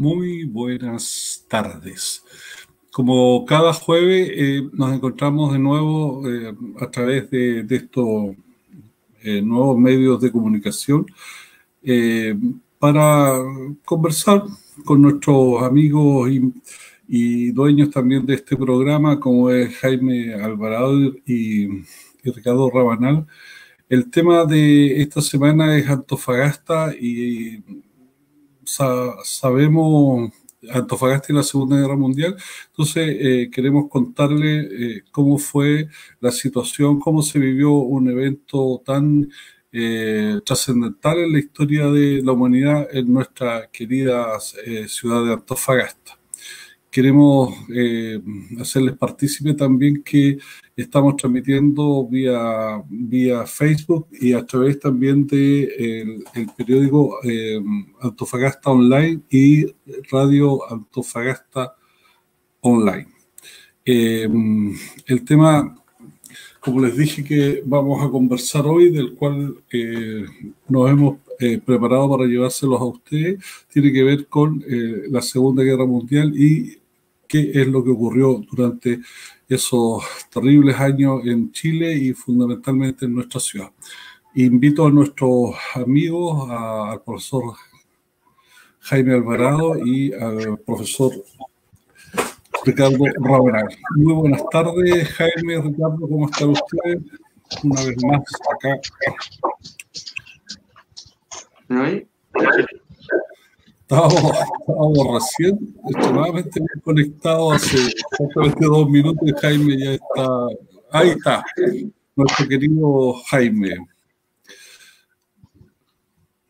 Muy buenas tardes. Como cada jueves eh, nos encontramos de nuevo eh, a través de, estos eh, nuevos medios de comunicación para conversar con nuestros amigos y, dueños también de este programa, como es Jaime Alvarado y, y Ricardo Rabanal. El tema de esta semana es Antofagasta y sabemos Antofagasta y la Segunda Guerra Mundial, entonces eh, queremos contarle eh, cómo fue la situación, cómo se vivió un evento tan eh, trascendental en la historia de la humanidad en nuestra querida ciudad de Antofagasta. Queremos eh, hacerles partícipe también que estamos transmitiendo vía, vía Facebook y a través también de el, periódico eh, Antofagasta Online y Radio Antofagasta Online. Eh, el tema, como les dije que vamos a conversar hoy, del cual nos hemos preparado para llevárselos a ustedes, tiene que ver con la Segunda Guerra Mundial y qué es lo que ocurrió durante esos terribles años en Chile y fundamentalmente en nuestra ciudad. Invito a nuestros amigos, al profesor Jaime Alvarado y al profesor Ricardo Ravenal. Muy buenas tardes, Jaime, Ricardo, ¿cómo están ustedes? Una vez más acá. ¿No hay? Estábamos, recién extremadamente bien conectados hace exactamente dos minutos y Jaime ya está. Ahí está, nuestro querido Jaime.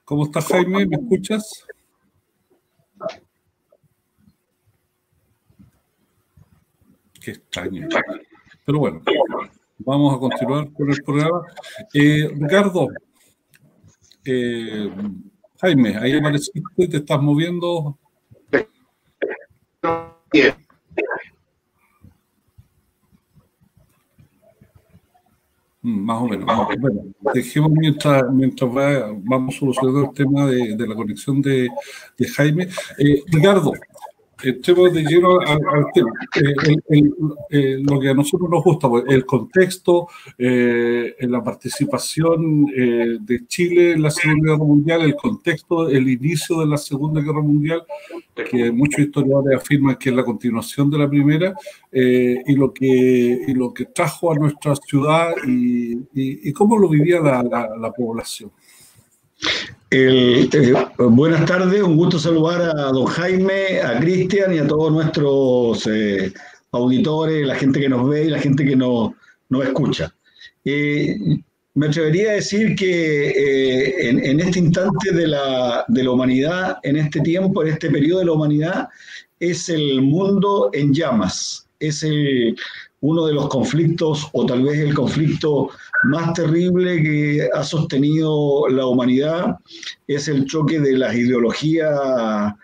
¿Cómo estás, Jaime? ¿Me escuchas? Qué extraño. Pero bueno, vamos a continuar con el programa. Eh, Ricardo, eh, Jaime, ahí apareciste, te estás moviendo. Mm, más o menos. Bueno, dejemos mientras, mientras vamos solucionando el tema de, la conexión de, Jaime. Eh, Ricardo, entremos de lleno al, tema. Eh, eh, lo que a nosotros nos gusta, pues, el contexto, eh, la participación de Chile en la Segunda Guerra Mundial, el contexto, el inicio de la Segunda Guerra Mundial, que muchos historiadores afirman que es la continuación de la primera, y, lo que, lo que trajo a nuestra ciudad y, cómo lo vivía la población. Eh, buenas tardes, un gusto saludar a don Jaime, a Cristian y a todos nuestros eh, auditores, la gente que nos ve y la gente que nos, escucha. Eh, me atrevería a decir que en, este instante de la, de la humanidad, en este tiempo, en este periodo de la humanidad, es el mundo en llamas, es el, uno de los conflictos o tal vez el conflicto más terrible que ha sostenido la humanidad es el choque de las ideologías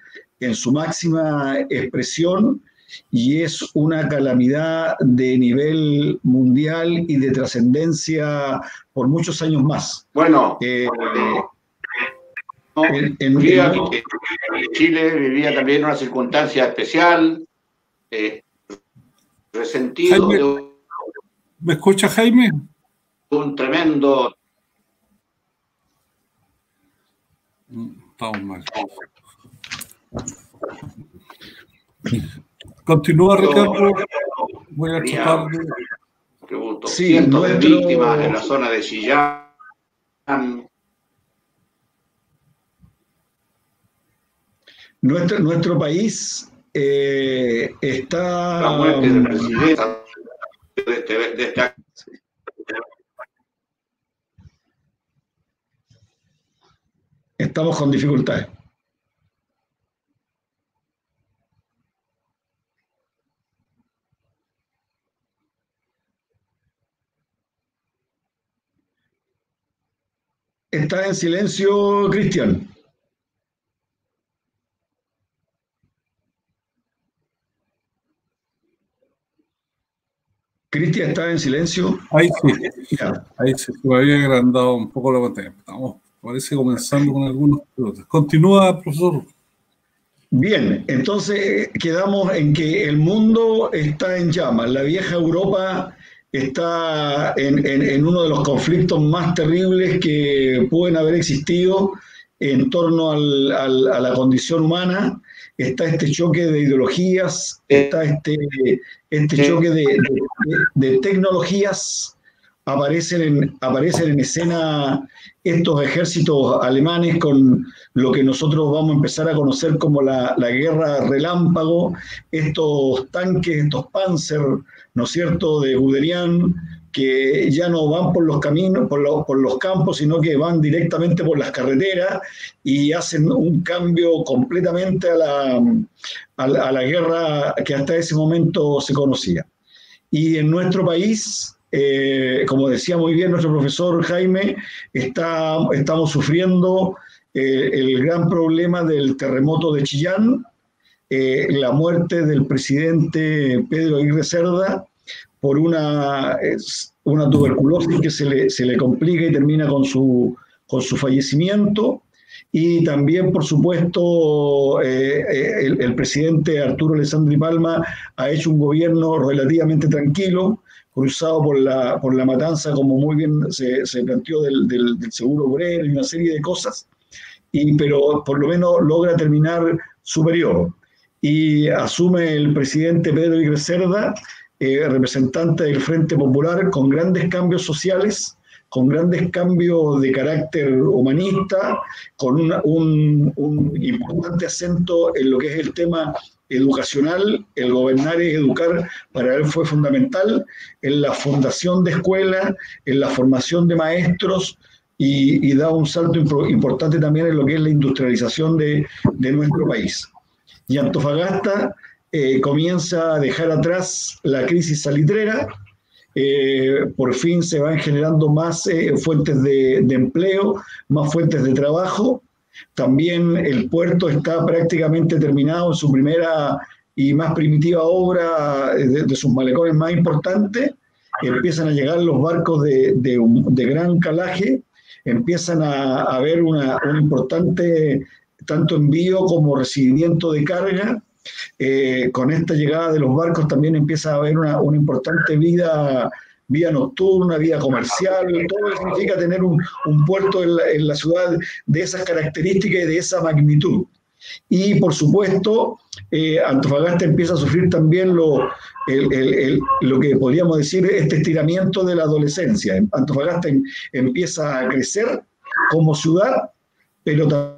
en su máxima expresión y es una calamidad de nivel mundial y de trascendencia por muchos años más. Bueno, eh, en, Chile vivía también una circunstancia especial, eh, resentido. ¿Me escucha Jaime? un tremendo. Estamos mal. Continúa, Ricardo. Voy a tratar de. Sí, cientos de víctimas en la zona de Chillán. Nuestro, nuestro país eh, está. La muerte del presidente de este, de este estamos con dificultades. Está en silencio, Cristian. Cristian está en silencio. Ahí sí. Ahí se me había agrandado un poco la pantalla. Estamos Parece comenzando con algunos preguntas. Continúa, profesor. Bien, entonces quedamos en que el mundo está en llamas. La vieja Europa está en, uno de los conflictos más terribles que pueden haber existido en torno a la condición humana. Está este choque de ideologías, está este, este choque de tecnologías. Aparecen en, aparecen en escena estos ejércitos alemanes con lo que nosotros vamos a empezar a conocer como la, guerra relámpago, estos tanques, estos panzer, ¿no es cierto?, de Guderian, que ya no van por los caminos, por, los campos, sino que van directamente por las carreteras y hacen un cambio completamente a la, a guerra que hasta ese momento se conocía. Y en nuestro país, eh, como decía muy bien nuestro profesor Jaime, está, estamos sufriendo eh, el gran problema del terremoto de Chillán, eh, la muerte del presidente Pedro Aguirre Cerda por una, una tuberculosis que se le, se le, complica y termina con su, con su fallecimiento. Y también, por supuesto, el, el, presidente Arturo Alessandri Palma ha hecho un gobierno relativamente tranquilo, cruzado por la, por la matanza, como muy bien se, se planteó del, del, seguro obrero y una serie de cosas, y, pero por lo menos logra terminar superior. Y asume el presidente Pedro Iglesias Cerda, eh, representante del Frente Popular, con grandes cambios sociales, con grandes cambios de carácter humanista, con un, importante acento en lo que es el tema educacional, el gobernar y educar para él fue fundamental en la fundación de escuelas, en la formación de maestros y, da un salto importante también en lo que es la industrialización de, nuestro país. Y Antofagasta eh, comienza a dejar atrás la crisis salitrera, eh, por fin se van generando más eh, fuentes de, empleo, más fuentes de trabajo, también el puerto está prácticamente terminado en su primera y más primitiva obra de, sus malecones más importantes. Empiezan a llegar los barcos de, gran calaje, empiezan a, haber un importante tanto envío como recibimiento de carga. Eh, con esta llegada de los barcos también empieza a haber una, una importante vida vía nocturna, vía comercial, todo eso significa tener un, puerto en la, ciudad de esas características y de esa magnitud. Y por supuesto, eh, Antofagasta empieza a sufrir también lo, lo que podríamos decir este estiramiento de la adolescencia. Antofagasta empieza a crecer como ciudad, pero también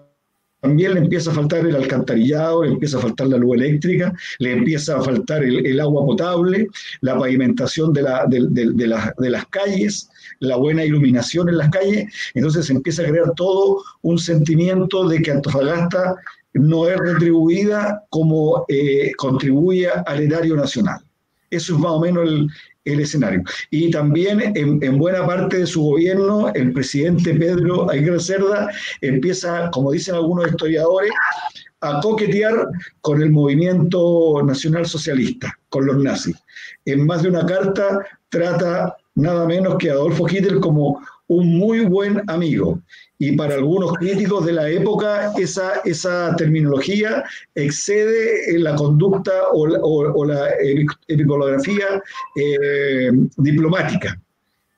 también le empieza a faltar el alcantarillado, le empieza a faltar la luz eléctrica, le empieza a faltar el, agua potable, la pavimentación de, las calles, la buena iluminación en las calles. Entonces se empieza a crear todo un sentimiento de que Antofagasta no es retribuida como eh, contribuye al erario nacional. Eso es más o menos el, escenario. Y también en, buena parte de su gobierno, el presidente Pedro Aguirre Cerda empieza, como dicen algunos historiadores, a coquetear con el movimiento nacional socialista, con los nazis. En más de una carta trata nada menos que a Adolfo Hitler como un muy buen amigo y para algunos críticos de la época esa, esa terminología excede la conducta o, la epicolografía eh, diplomática.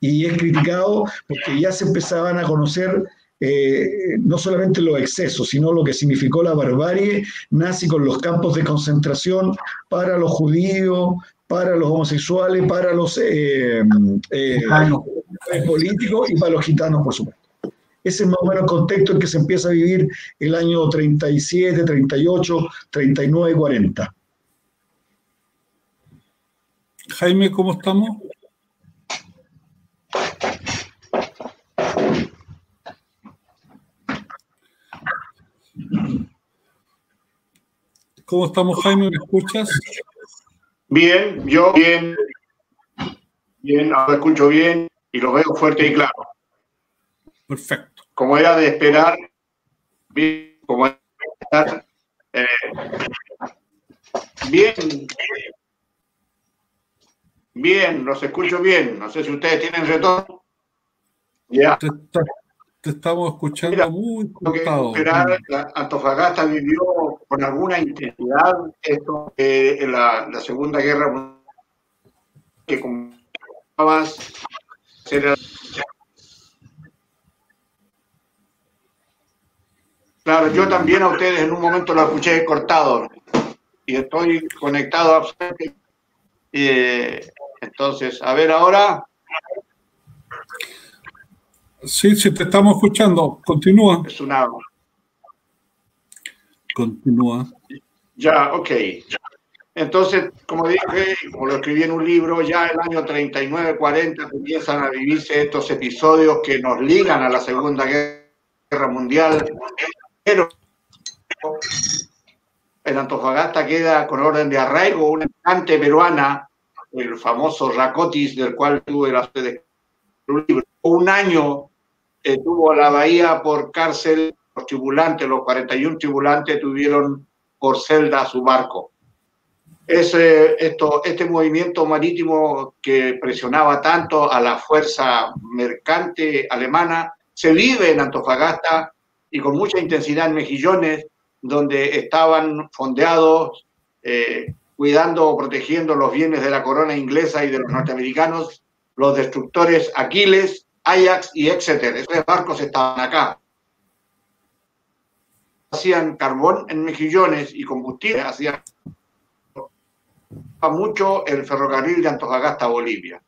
Y es criticado porque ya se empezaban a conocer eh, no solamente los excesos, sino lo que significó la barbarie nazi con los campos de concentración para los judíos, para los homosexuales, para los eh, políticos y para los gitanos, por supuesto. Ese es más o menos el contexto en que se empieza a vivir el año 37, 38, 39 y 40. Jaime, ¿cómo estamos? ¿Cómo estamos, Jaime? ¿Me escuchas? Bien, yo bien. Bien, ahora escucho bien y lo veo fuerte y claro. Perfecto. Como era de esperar, como era de esperar, eh, bien, bien, los escucho bien. No sé si ustedes tienen retorno. Ya. Te estamos escuchando muy cortado. Antofagasta vivió con alguna intensidad esto en la, Segunda Guerra Mundial, que como Claro, yo también a ustedes en un momento lo escuché cortado y estoy conectado a eh, entonces, a ver ahora. Sí, sí, te estamos escuchando. Continúa. Es una... Continúa. Ya, ok. Entonces, como dije, como lo escribí en un libro, ya el año 39-40 empiezan a vivirse estos episodios que nos ligan a la Segunda Guerra Mundial. Pero en Antofagasta queda con orden de arraigo una cantante peruana, el famoso Racotis, del cual tuve la de un libro. Un año estuvo la bahía por cárcel, los tribulantes, los 41 tribulantes tuvieron por celda su barco. Ese, esto, este movimiento marítimo que presionaba tanto a la fuerza mercante alemana se vive en Antofagasta y con mucha intensidad en Mejillones, donde estaban fondeados, eh, cuidando o protegiendo los bienes de la corona inglesa y de los norteamericanos, los destructores Aquiles, Ajax y Exeter. Esos barcos estaban acá. Hacían carbón en mejillones y combustible, hacían mucho el ferrocarril de Antofagasta a Bolivia.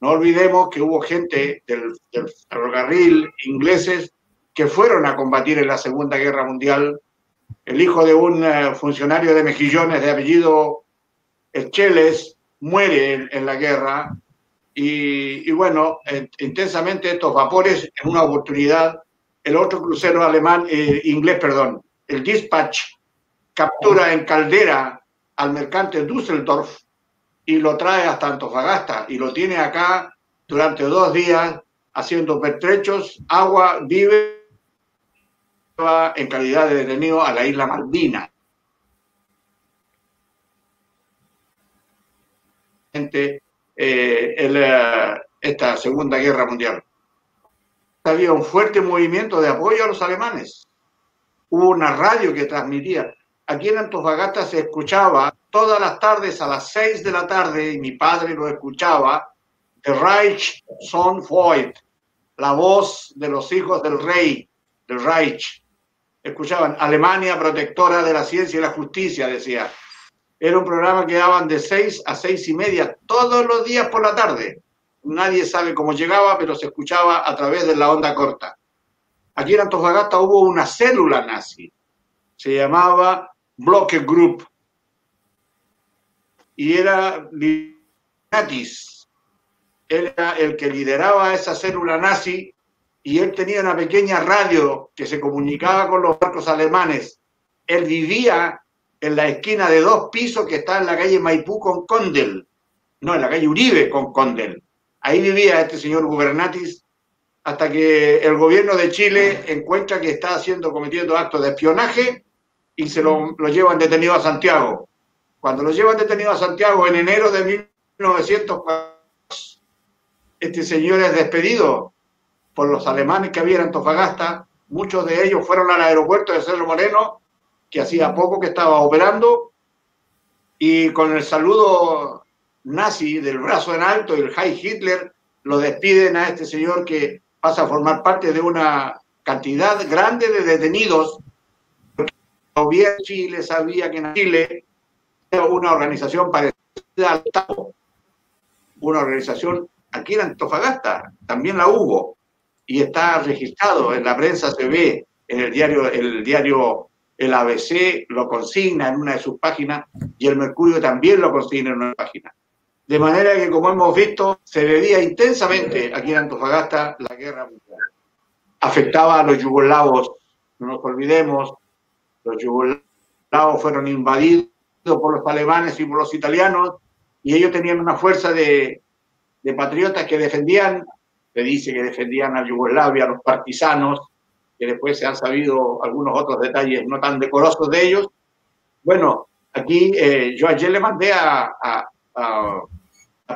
No olvidemos que hubo gente del, ferrocarril ingleses que fueron a combatir en la Segunda Guerra Mundial. El hijo de un eh, funcionario de Mejillones de apellido Cheles muere en la guerra y, bueno, intensamente estos vapores, en una oportunidad, el otro crucero alemán, eh, inglés, perdón, el Dispatch, captura en caldera al mercante Düsseldorf y lo trae hasta Antofagasta y lo tiene acá durante dos días haciendo pertrechos, agua, vive en calidad de detenido a la isla Malvina. Eh, esta Segunda Guerra Mundial. Había un fuerte movimiento de apoyo a los alemanes. Hubo una radio que transmitía. Aquí en Antofagasta se escuchaba todas las tardes a las seis de la tarde, y mi padre lo escuchaba, The Reich son Void, la voz de los hijos del rey, del Reich. Escuchaban Alemania protectora de la ciencia y la justicia, decía. Era un programa que daban de seis a seis y media todos los días por la tarde. Nadie sabe cómo llegaba, pero se escuchaba a través de la onda corta. Aquí en Antofagasta hubo una célula nazi. Se llamaba Bloque Group. Y era Natis. Él era el que lideraba esa célula nazi y él tenía una pequeña radio que se comunicaba con los barcos alemanes. Él vivía en la esquina de dos pisos que está en la calle Maipú con Condel, no, en la calle Uribe con Condel. Ahí vivía este señor Gubernatis hasta que el gobierno de Chile encuentra que está haciendo, cometiendo actos de espionaje y se lo, lo llevan detenido a Santiago. Cuando lo llevan detenido a Santiago en enero de 1904, este señor es despedido por los alemanes que había en Antofagasta. Muchos de ellos fueron al aeropuerto de Cerro Moreno que hacía poco que estaba operando, y con el saludo nazi del brazo en alto y el High Hitler, lo despiden a este señor que pasa a formar parte de una cantidad grande de detenidos. Porque Chile sabía que en Chile era una organización parecida al TAO, una organización aquí en Antofagasta, también la hubo, y está registrado, en la prensa se ve, en el diario, el diario el ABC lo consigna en una de sus páginas y el Mercurio también lo consigna en una página. De manera que, como hemos visto, se bebía intensamente aquí en Antofagasta la guerra mundial. Afectaba a los yugoslavos, no nos olvidemos, los yugoslavos fueron invadidos por los alemanes y por los italianos y ellos tenían una fuerza de, de patriotas que defendían, se dice que defendían a Yugoslavia, a los partisanos, que después se han sabido algunos otros detalles no tan decorosos de ellos. Bueno, aquí eh, yo ayer le mandé a, a, a,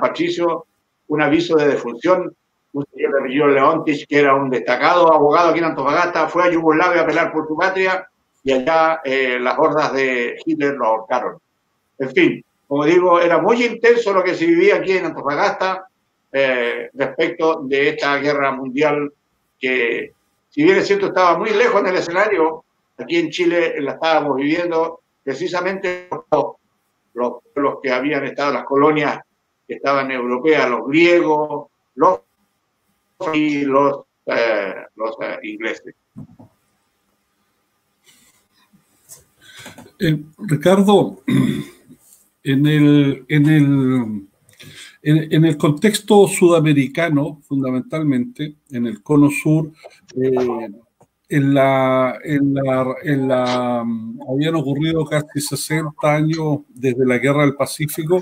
Patricio un aviso de defunción un señor de apellido Leontich, que era un destacado abogado aquí en Antofagasta, fue a Yugoslavia a pelear por su patria y allá eh, las hordas de Hitler lo ahorcaron. En fin, como digo, era muy intenso lo que se vivía aquí en Antofagasta eh, respecto de esta guerra mundial que, si bien es cierto, estaba muy lejos en el escenario, aquí en Chile la estábamos viviendo precisamente los, los que habían estado las colonias que estaban europeas, los griegos, los y los, eh, los eh, ingleses. Eh, Ricardo, en el, en el, en, el contexto sudamericano, fundamentalmente, en el cono sur, en la, en la, en la, habían ocurrido casi 60 años desde la Guerra del Pacífico.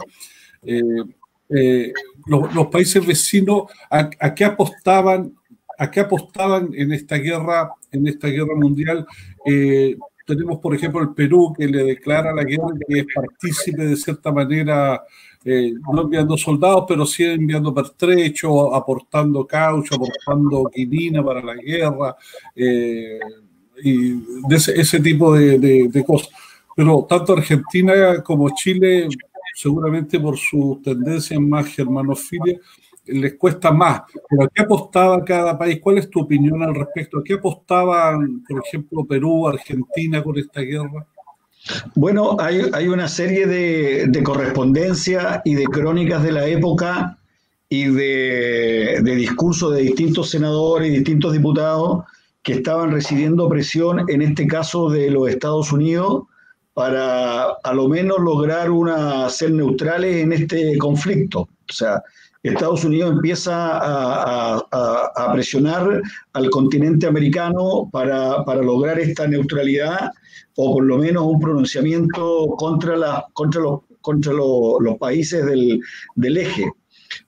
Eh, los, países vecinos a, qué apostaban, a qué apostaban en esta guerra, en esta guerra mundial. Eh, tenemos, por ejemplo, el Perú que le declara la guerra, que es partícipe de cierta manera, eh, no enviando soldados, pero sí enviando pertrechos, aportando caucho, aportando quinina para la guerra, y de ese, tipo de, de cosas. Pero tanto Argentina como Chile seguramente por sus tendencias más germanofilias, les cuesta más. Pero ¿a qué apostaba cada país? ¿Cuál es tu opinión al respecto? ¿A qué apostaban, por ejemplo, Perú, Argentina con esta guerra? Bueno, hay, hay una serie de, de, correspondencia y de crónicas de la época y de, de discursos de distintos senadores y distintos diputados que estaban recibiendo presión, en este caso de los Estados Unidos, para a lo menos lograr una, ser neutrales en este conflicto. O sea, Estados Unidos empieza a, presionar al continente americano para, lograr esta neutralidad o por lo menos un pronunciamiento contra, la, contra, los, contra los países del, del eje.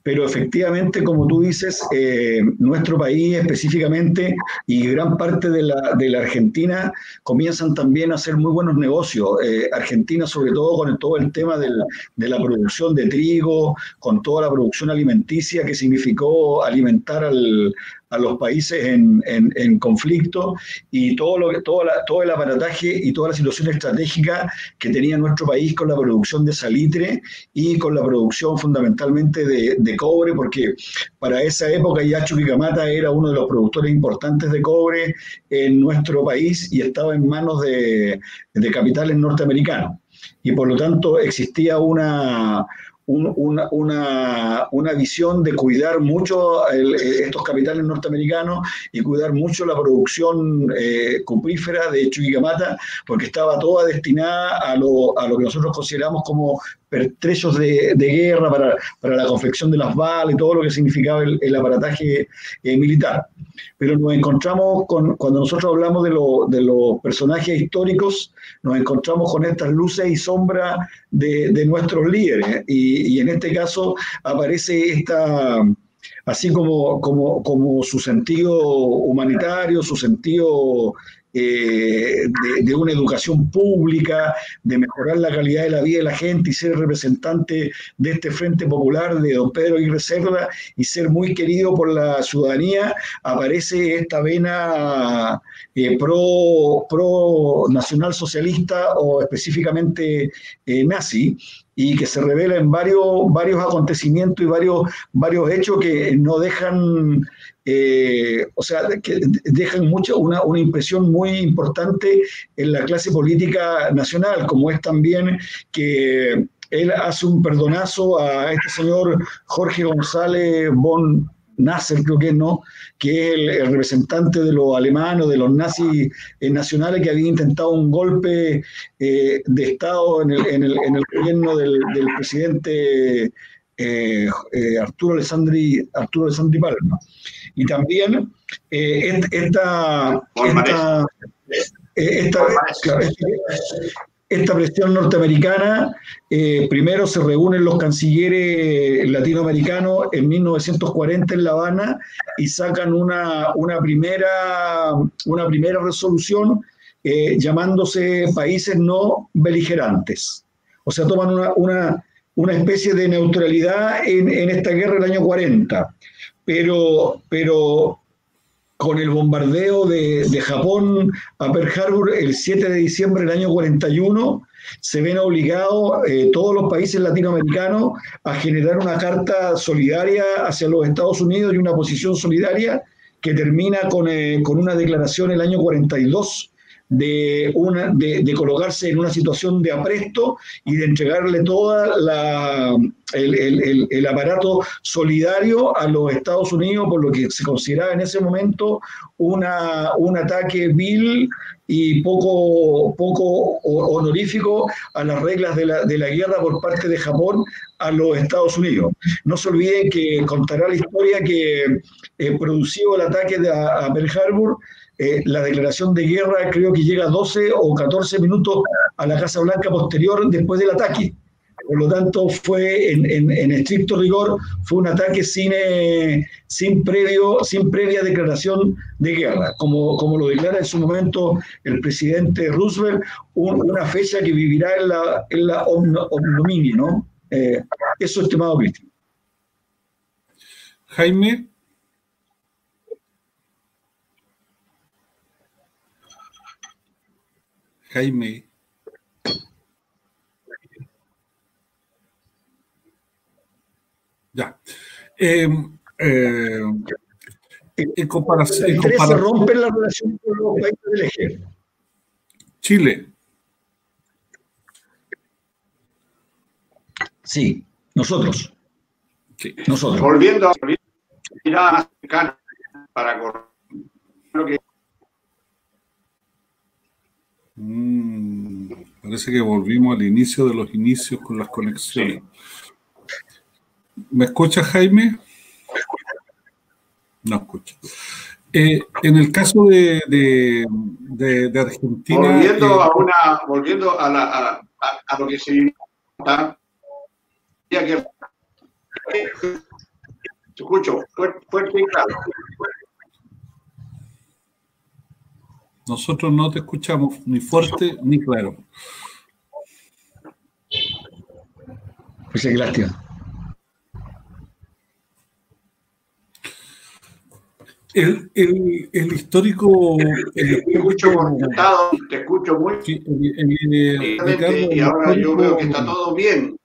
Pero efectivamente, como tú dices, eh, nuestro país específicamente y gran parte de la, de la, Argentina comienzan también a hacer muy buenos negocios. Eh, Argentina, sobre todo con todo el tema del, de la producción de trigo, con toda la producción alimenticia que significó alimentar al, a los países en, en, conflicto y todo, lo, la, todo el aparataje y toda la situación estratégica que tenía nuestro país con la producción de salitre y con la producción fundamentalmente de, de cobre, porque para esa época ya Chuquicamata era uno de los productores importantes de cobre en nuestro país y estaba en manos de, de capitales norteamericanos. Y por lo tanto existía una, una, una, una, visión de cuidar mucho estos capitales norteamericanos y cuidar mucho la producción eh, cuprífera de Chuquicamata, porque estaba toda destinada a lo, a lo que nosotros consideramos como pertrechos de, de guerra para, para, la confección de las balas y todo lo que significaba el, el aparataje eh, militar. Pero nos encontramos con, cuando nosotros hablamos de, lo, de, los personajes históricos, nos encontramos con estas luces y sombras de, de nuestros líderes. Y, y, en este caso aparece esta, así como, como, como su sentido humanitario, su sentido eh, de, una educación pública, de mejorar la calidad de la vida de la gente y ser representante de este Frente Popular de don Pedro Aguirre Cerda y ser muy querido por la ciudadanía, aparece esta vena eh, pro, pro nacional socialista o específicamente eh, nazi, y que se revela en varios, varios acontecimientos y varios, varios hechos que no dejan, eh, o sea, que dejan mucho, una, una, impresión muy importante en la clase política nacional, como es también que él hace un perdonazo a este señor Jorge González Bon Nasser, creo que no, que es el, representante de los alemanes, de los nazis eh, nacionales, que había intentado un golpe eh, de Estado en el, en el, en el gobierno del, del presidente eh, Arturo, Alessandri, Arturo Alessandri Palma. Y también esta, esta, esta, esta, esta presión norteamericana, eh, primero se reúnen los cancilleres latinoamericanos en 1940 en La Habana y sacan una, una primera, una primera resolución eh, llamándose países no beligerantes. O sea, toman una, una, una especie de neutralidad en, en, esta guerra del año 40. pero, pero con el bombardeo de, Japón a Pearl Harbor el 7 de diciembre del año 41, se ven obligados eh, todos los países latinoamericanos a generar una carta solidaria hacia los Estados Unidos y una posición solidaria que termina con, eh, con una declaración el año 42 de, una, de, colocarse en una situación de apresto y de entregarle todo el, el, aparato solidario a los Estados Unidos por lo que se consideraba en ese momento una, un ataque vil y poco, poco honorífico a las reglas de la, de la guerra por parte de Japón a los Estados Unidos. No se olviden que contará la historia que eh, produció el ataque de, a Pearl Harbor eh, la declaración de guerra creo que llega 12 o 14 minutos a la Casa Blanca posterior después del ataque. Por lo tanto, fue en, estricto rigor, fue un ataque sin, eh, sin, previo, sin previa declaración de guerra, como, como lo declara en su momento el presidente Roosevelt, una fecha que vivirá en la, en la ¿no? Eh, eso, estimado Cristian. Jaime, Jaime. Ya. Eh, eh, en comparación. En comparación rompe la relación con los países del eje. Chile. Sí, nosotros. Sí. Nosotros. Volviendo a para lo que Mm, parece que volvimos al inicio de los inicios con las conexiones. ¿Me escucha Jaime? No escucha. Eh, en el caso de, de, Argentina. Volviendo, eh, a, una, volviendo a, la, a, lo que se. Que, escucho fuerte, fuerte y claro. Nosotros no te escuchamos ni fuerte ni claro. Muchas gracias. El, el, el, histórico. El te, escucho te escucho muy. Sí, el, y ahora yo veo que está todo bien.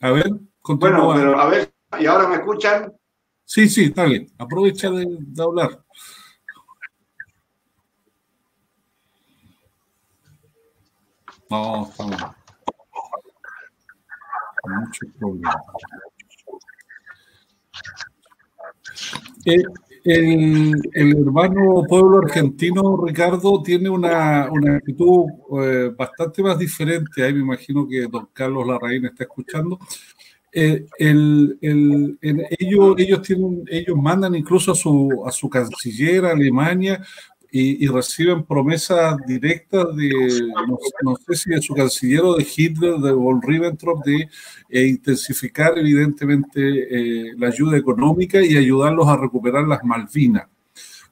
A ver, continúa. Bueno, pero a ver, ¿y ahora me escuchan? Sí, sí, está bien. Aprovecha de, de hablar. No, estamos. Mucho problema. El, el, hermano pueblo argentino, Ricardo, tiene una, una actitud eh, bastante más diferente. Ahí me imagino que don Carlos Larraín está escuchando. Eh, el, ellos, ellos, tienen, ellos mandan incluso a su, a su canciller a Alemania y, reciben promesas directas de, no, sé si de su canciller o de Hitler, de von Ribbentrop, de eh, intensificar evidentemente eh, la ayuda económica y ayudarlos a recuperar las Malvinas.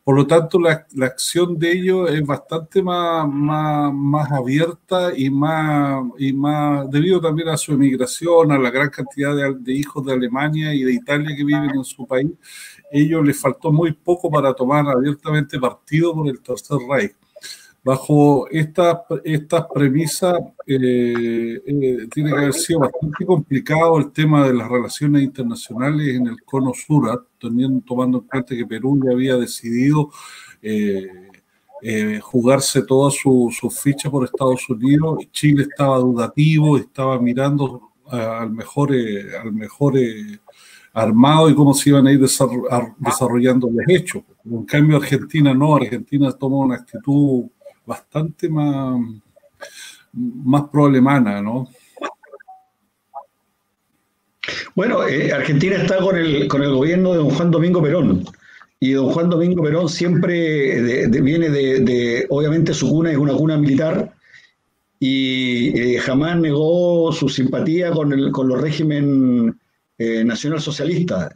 Por lo tanto, la, la acción de ellos es bastante más, más, más, abierta y más, y más, debido también a su emigración, a la gran cantidad de, de hijos de Alemania y de Italia que viven en su país ellos les faltó muy poco para tomar abiertamente partido por el Tercer Reich. Bajo estas esta premisas, eh, eh, tiene que haber sido bastante complicado el tema de las relaciones internacionales en el cono sur, teniendo, tomando en cuenta que Perú ya había decidido eh, jugarse todas sus su fichas por Estados Unidos. Chile estaba dudativo, estaba mirando al mejor, al mejor armado y cómo se iban a ir desarrollando los hechos. En cambio, Argentina no, Argentina toma una actitud bastante más, más problemana, ¿no? Bueno, eh, Argentina está con el, con el gobierno de don Juan Domingo Perón. Y don Juan Domingo Perón siempre viene de, obviamente su cuna es una cuna militar y eh, jamás negó su simpatía con, el, con los regímenes eh, nacional socialista.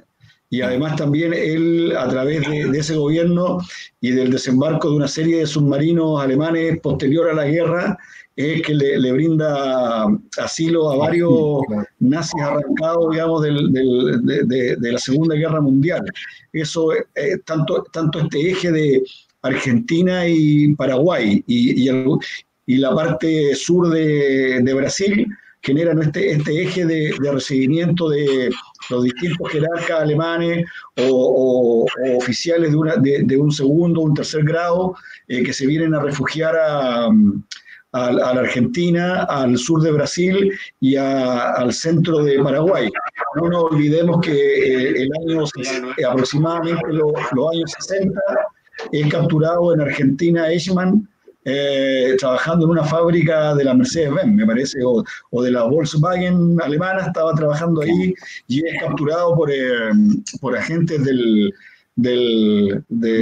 Y además también él, a través de, ese gobierno y del desembarco de una serie de submarinos alemanes posterior a la guerra, es que le, brinda asilo a varios nazis arrancados, digamos, de, la Segunda Guerra Mundial. Eso, eh, tanto, tanto este eje de Argentina y Paraguay y, y, la parte sur de, Brasil generan este, este eje de, recibimiento de los distintos jerarcas alemanes o, oficiales de, una, de, un segundo, un tercer grado, eh, que se vienen a refugiar a, a, la Argentina, al sur de Brasil y al centro de Paraguay. No nos olvidemos que eh, el año, aproximadamente los, años 60, he capturado en Argentina Eichmann, eh, trabajando en una fábrica de la Mercedes-Benz, me parece, o, de la Volkswagen alemana, estaba trabajando ahí y es capturado por, eh, por agentes del, del de,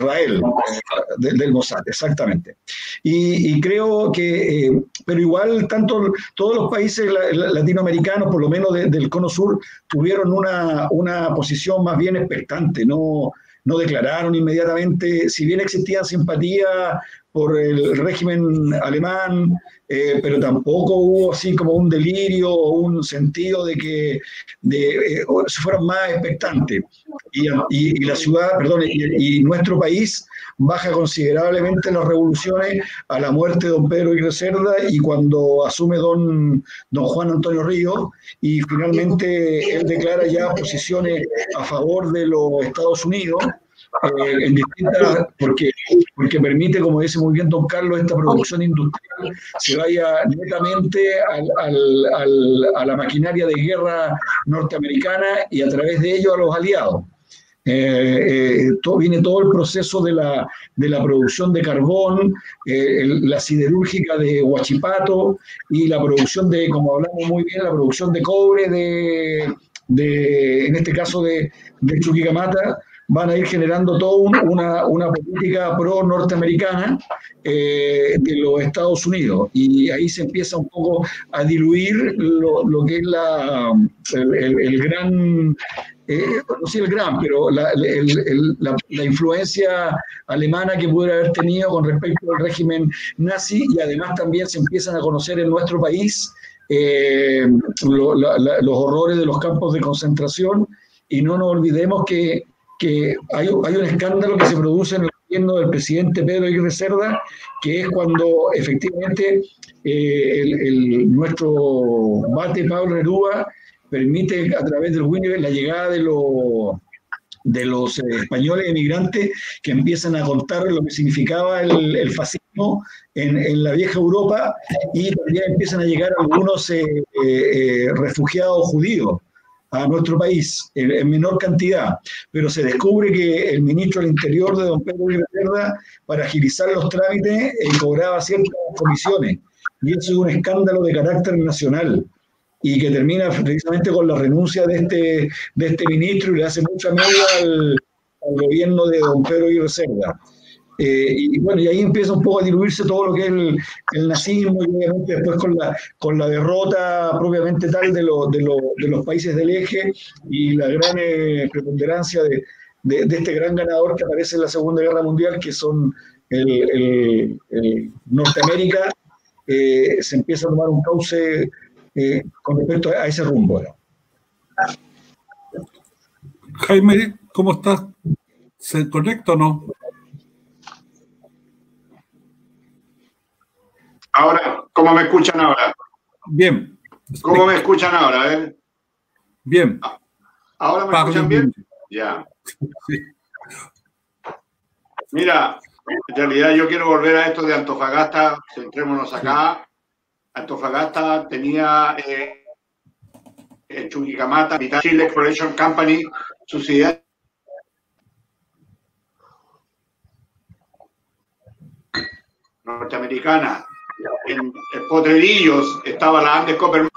Israel, eh, del, Mossad, exactamente. Y, creo que, eh, pero igual, tanto todos los países latinoamericanos, por lo menos del cono sur, tuvieron una, una posición más bien expectante, no, no declararon inmediatamente, si bien existía simpatía por el régimen alemán, eh, pero tampoco hubo así como un delirio o un sentido de que de, eh, se fueran más expectantes. Y, y, la ciudad, perdón, y, nuestro país baja considerablemente las revoluciones a la muerte de don Pedro y Cerda y cuando asume don, don Juan Antonio Ríos y finalmente él declara ya posiciones a favor de los Estados Unidos eh, en distintas, porque, porque permite, como dice muy bien don Carlos, esta producción industrial se vaya netamente a la maquinaria de guerra norteamericana y a través de ello a los aliados. Eh, eh, viene todo el proceso de la, de la producción de carbón, la siderúrgica de Huachipato y la producción de, como hablamos muy bien, la producción de cobre de, de en este caso de, de Chuquicamata, van a ir generando toda una, una, política pro-norteamericana eh, de los Estados Unidos. Y ahí se empieza un poco a diluir lo, lo que es la, el, el, gran, eh, no sé el gran, pero la, la, la, influencia alemana que pudiera haber tenido con respecto al régimen nazi y además también se empiezan a conocer en nuestro país eh, los horrores de los campos de concentración y no nos olvidemos que que hay, hay, un escándalo que se produce en el gobierno del presidente Pedro Aguirre Cerda, que es cuando efectivamente eh, el, nuestro bate Pablo Neruda permite a través del WINIVER la llegada de los de los eh, españoles emigrantes que empiezan a contar lo que significaba el, el fascismo en, en, la vieja Europa y también empiezan a llegar algunos eh, refugiados judíos a nuestro país en, menor cantidad, pero se descubre que el ministro del Interior de don Pedro Cerda, para agilizar los trámites, eh, cobraba ciertas comisiones. Y eso es un escándalo de carácter nacional y que termina precisamente con la renuncia de este, de este ministro y le hace mucha media al, gobierno de don Pedro Cerda. Eh, y bueno, y ahí empieza un poco a diluirse todo lo que es el, nazismo y obviamente después con la, con la derrota propiamente tal de, de, los países del eje y la gran eh, preponderancia de, de, este gran ganador que aparece en la Segunda Guerra Mundial, que son el, Norteamérica, eh, se empieza a tomar un cauce con respecto a ese rumbo. Jaime, ¿cómo estás? ¿Se conecta o no? Ahora, ¿cómo me escuchan ahora? Bien. ¿Cómo me escuchan ahora? Eh? Bien. ¿Ahora me escuchan bien? Ya. Mira, en realidad yo quiero volver a esto de Antofagasta, centrémonos acá. Antofagasta tenía eh, en Chuquicamata, Chile Exploration Company, su ciudad norteamericana en, Potrerillos estaba la Andes Copper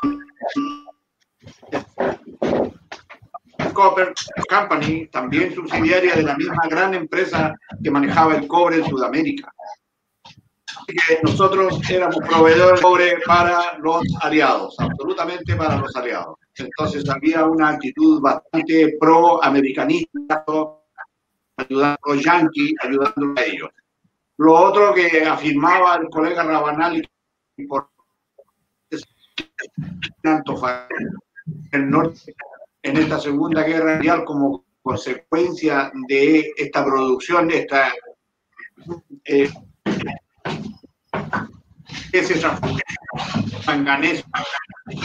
Copper Company, también subsidiaria de la misma gran empresa que manejaba el cobre en Sudamérica. que nosotros éramos proveedores de cobre para los aliados, absolutamente para los aliados. Entonces había una actitud bastante pro-americanista, ayudando a los yanquis, ayudando a ellos. Lo otro que afirmaba el colega Rabanal por el norte en esta Segunda Guerra Mundial como consecuencia de esta producción, de esta eh, ese manganeso.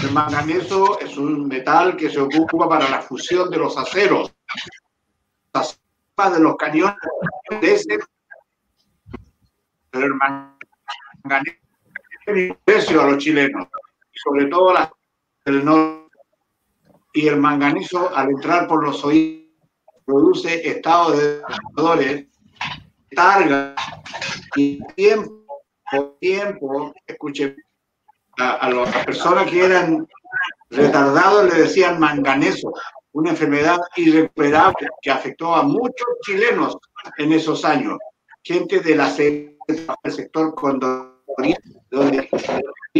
El manganeso es un metal que se ocupa para la fusión de los aceros, de los cañones de ese. El precio a los chilenos, sobre todo la del norte. Y el manganeso, al entrar por los oídos, produce estado de dolores, targa y tiempo por tiempo, escuché, a, las personas que eran retardados le decían manganeso, una enfermedad irrecuperable que afectó a muchos chilenos en esos años. Gente de la del sector condoría, donde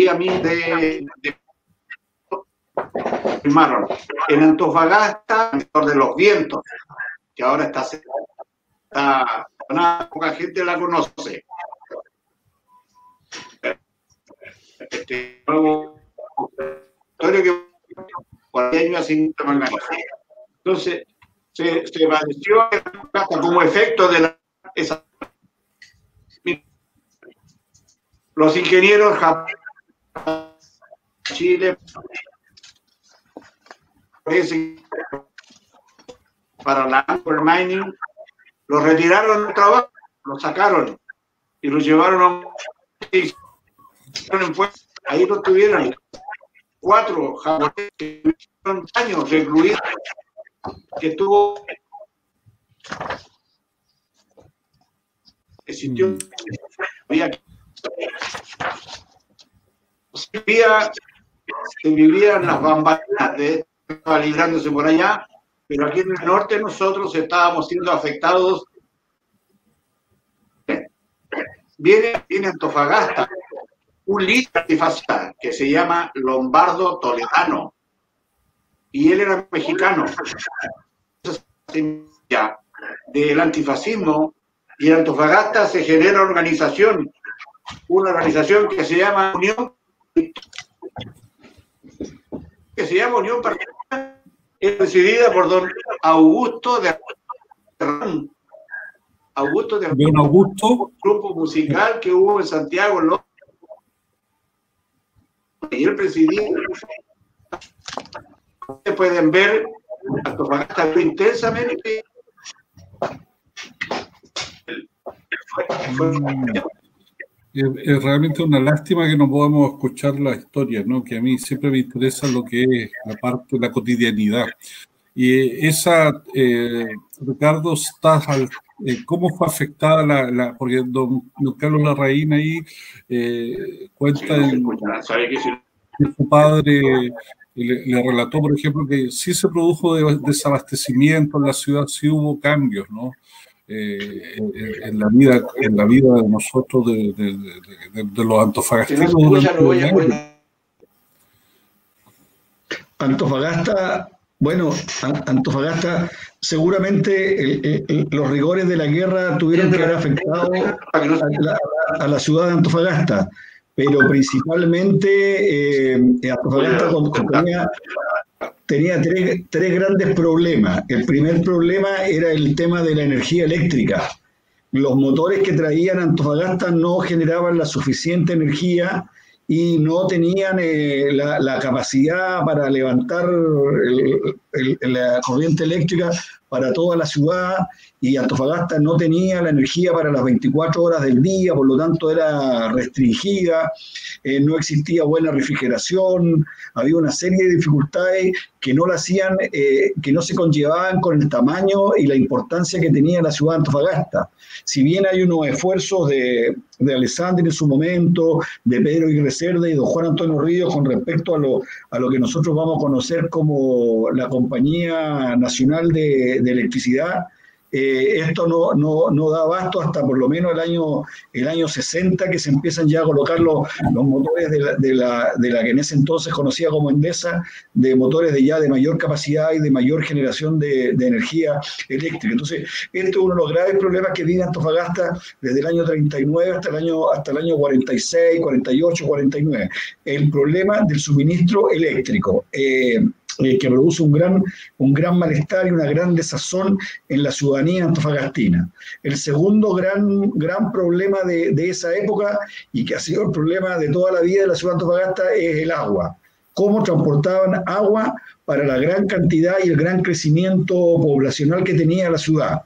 a mí de, de. En Antofagasta, de los vientos, que ahora está, está poca gente la conoce este nuevo que por años sin Entonces, se, se padeció como efecto de la, esa. Los ingenieros Chile para la Anchor Mining, los retiraron del trabajo, los sacaron y los llevaron a ahí lo tuvieron. Cuatro japoneses que tuvieron años recluidos, que tuvo existió. Mm. Había se vivía, vivían las bambalinas de por allá, pero aquí en el norte nosotros estábamos siendo afectados. Viene, viene Antofagasta, un líder antifascista que se llama Lombardo Toledano. Y él era mexicano. Del antifascismo y en Antofagasta se genera organización, una organización que se llama Unión, que se llama Unión Partidaria, es presidida por don Augusto de Augusto de Augusto, grupo musical que hubo en Santiago, y el presidente, ustedes pueden ver Antofagasta intensamente. Es, realmente una lástima que no podamos escuchar la historia, ¿no? que a mí siempre me interesa lo que es la parte de la cotidianidad. Y esa, eh, Ricardo, estás al eh, cómo fue afectada la, porque don, Carlos Larraín ahí eh, cuenta que su padre le, relató, por ejemplo, que sí se produjo desabastecimiento en la ciudad, sí hubo cambios, ¿no? Eh, en, la vida en la vida de nosotros de, de, los antofagastinos Antofagasta. bueno, Antofagasta, seguramente los rigores de la guerra tuvieron que haber afectado a la, ciudad de Antofagasta, pero principalmente eh, Antofagasta tenía, tres, tres, grandes problemas. El primer problema era el tema de la energía eléctrica. Los motores que traían Antofagasta no generaban la suficiente energía y no tenían eh, la, capacidad para levantar la corriente eléctrica para toda la ciudad y Antofagasta no tenía la energía para las 24 horas del día, por lo tanto era restringida, eh, no existía buena refrigeración, había una serie de dificultades que no la hacían, eh, que no se conllevaban con el tamaño y la importancia que tenía la ciudad de Antofagasta. Si bien hay unos esfuerzos de, de Alessandri en su momento, de Pedro Cerda y de Juan Antonio Ríos con respecto a lo, a lo que nosotros vamos a conocer como la Compañía Nacional de, de Electricidad, eh, esto no, no, no, da abasto hasta por lo menos el año, el año 60 que se empiezan ya a colocar los, los motores de la, de, la, de la, que en ese entonces conocía como Endesa, de motores de ya de mayor capacidad y de mayor generación de, energía eléctrica. Entonces, este es uno de los graves problemas que vive Antofagasta desde el año 39 hasta el año, hasta el año 46, 48, 49. El problema del suministro eléctrico. Eh, eh, que produce un gran, un gran malestar y una gran desazón en la ciudadanía antofagastina. El segundo gran, gran problema de, de, esa época y que ha sido el problema de toda la vida de la ciudad de Antofagasta es el agua. Cómo transportaban agua para la gran cantidad y el gran crecimiento poblacional que tenía la ciudad.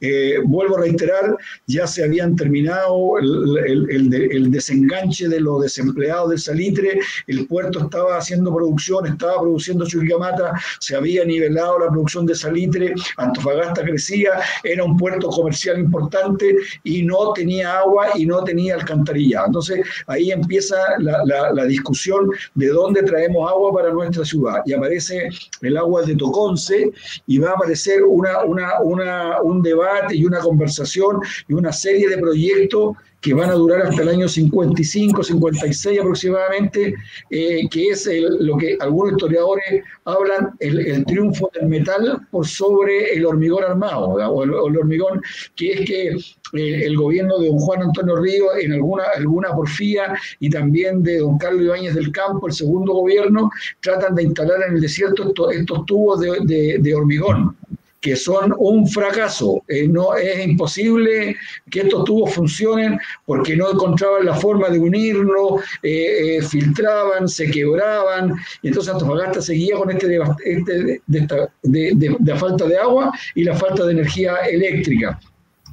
Eh, vuelvo a reiterar, ya se habían terminado el, desenganche de los desempleados del salitre, el puerto estaba haciendo producción, estaba produciendo churicamata, se había nivelado la producción de salitre, Antofagasta crecía, era un puerto comercial importante y no tenía agua y no tenía alcantarilla. Entonces ahí empieza la, discusión de dónde traemos agua para nuestra ciudad. Y aparece el agua de Toconce y va a aparecer un debate y una conversación y una serie de proyectos que van a durar hasta el año 55, 56 aproximadamente, eh, que es lo que algunos historiadores hablan, el, triunfo del metal por sobre el hormigón armado, o el, hormigón, que es que eh, el gobierno de don Juan Antonio Río, en alguna, alguna porfía, y también de don Carlos Ibáñez del Campo, el segundo gobierno, tratan de instalar en el desierto estos, tubos de hormigón que son un fracaso. Eh, no es imposible que estos tubos funcionen porque no encontraban la forma de unirlo, eh, eh, filtraban, se quebraban, y entonces Antofagasta seguía con este, este de, esta, de, falta de agua y la falta de energía eléctrica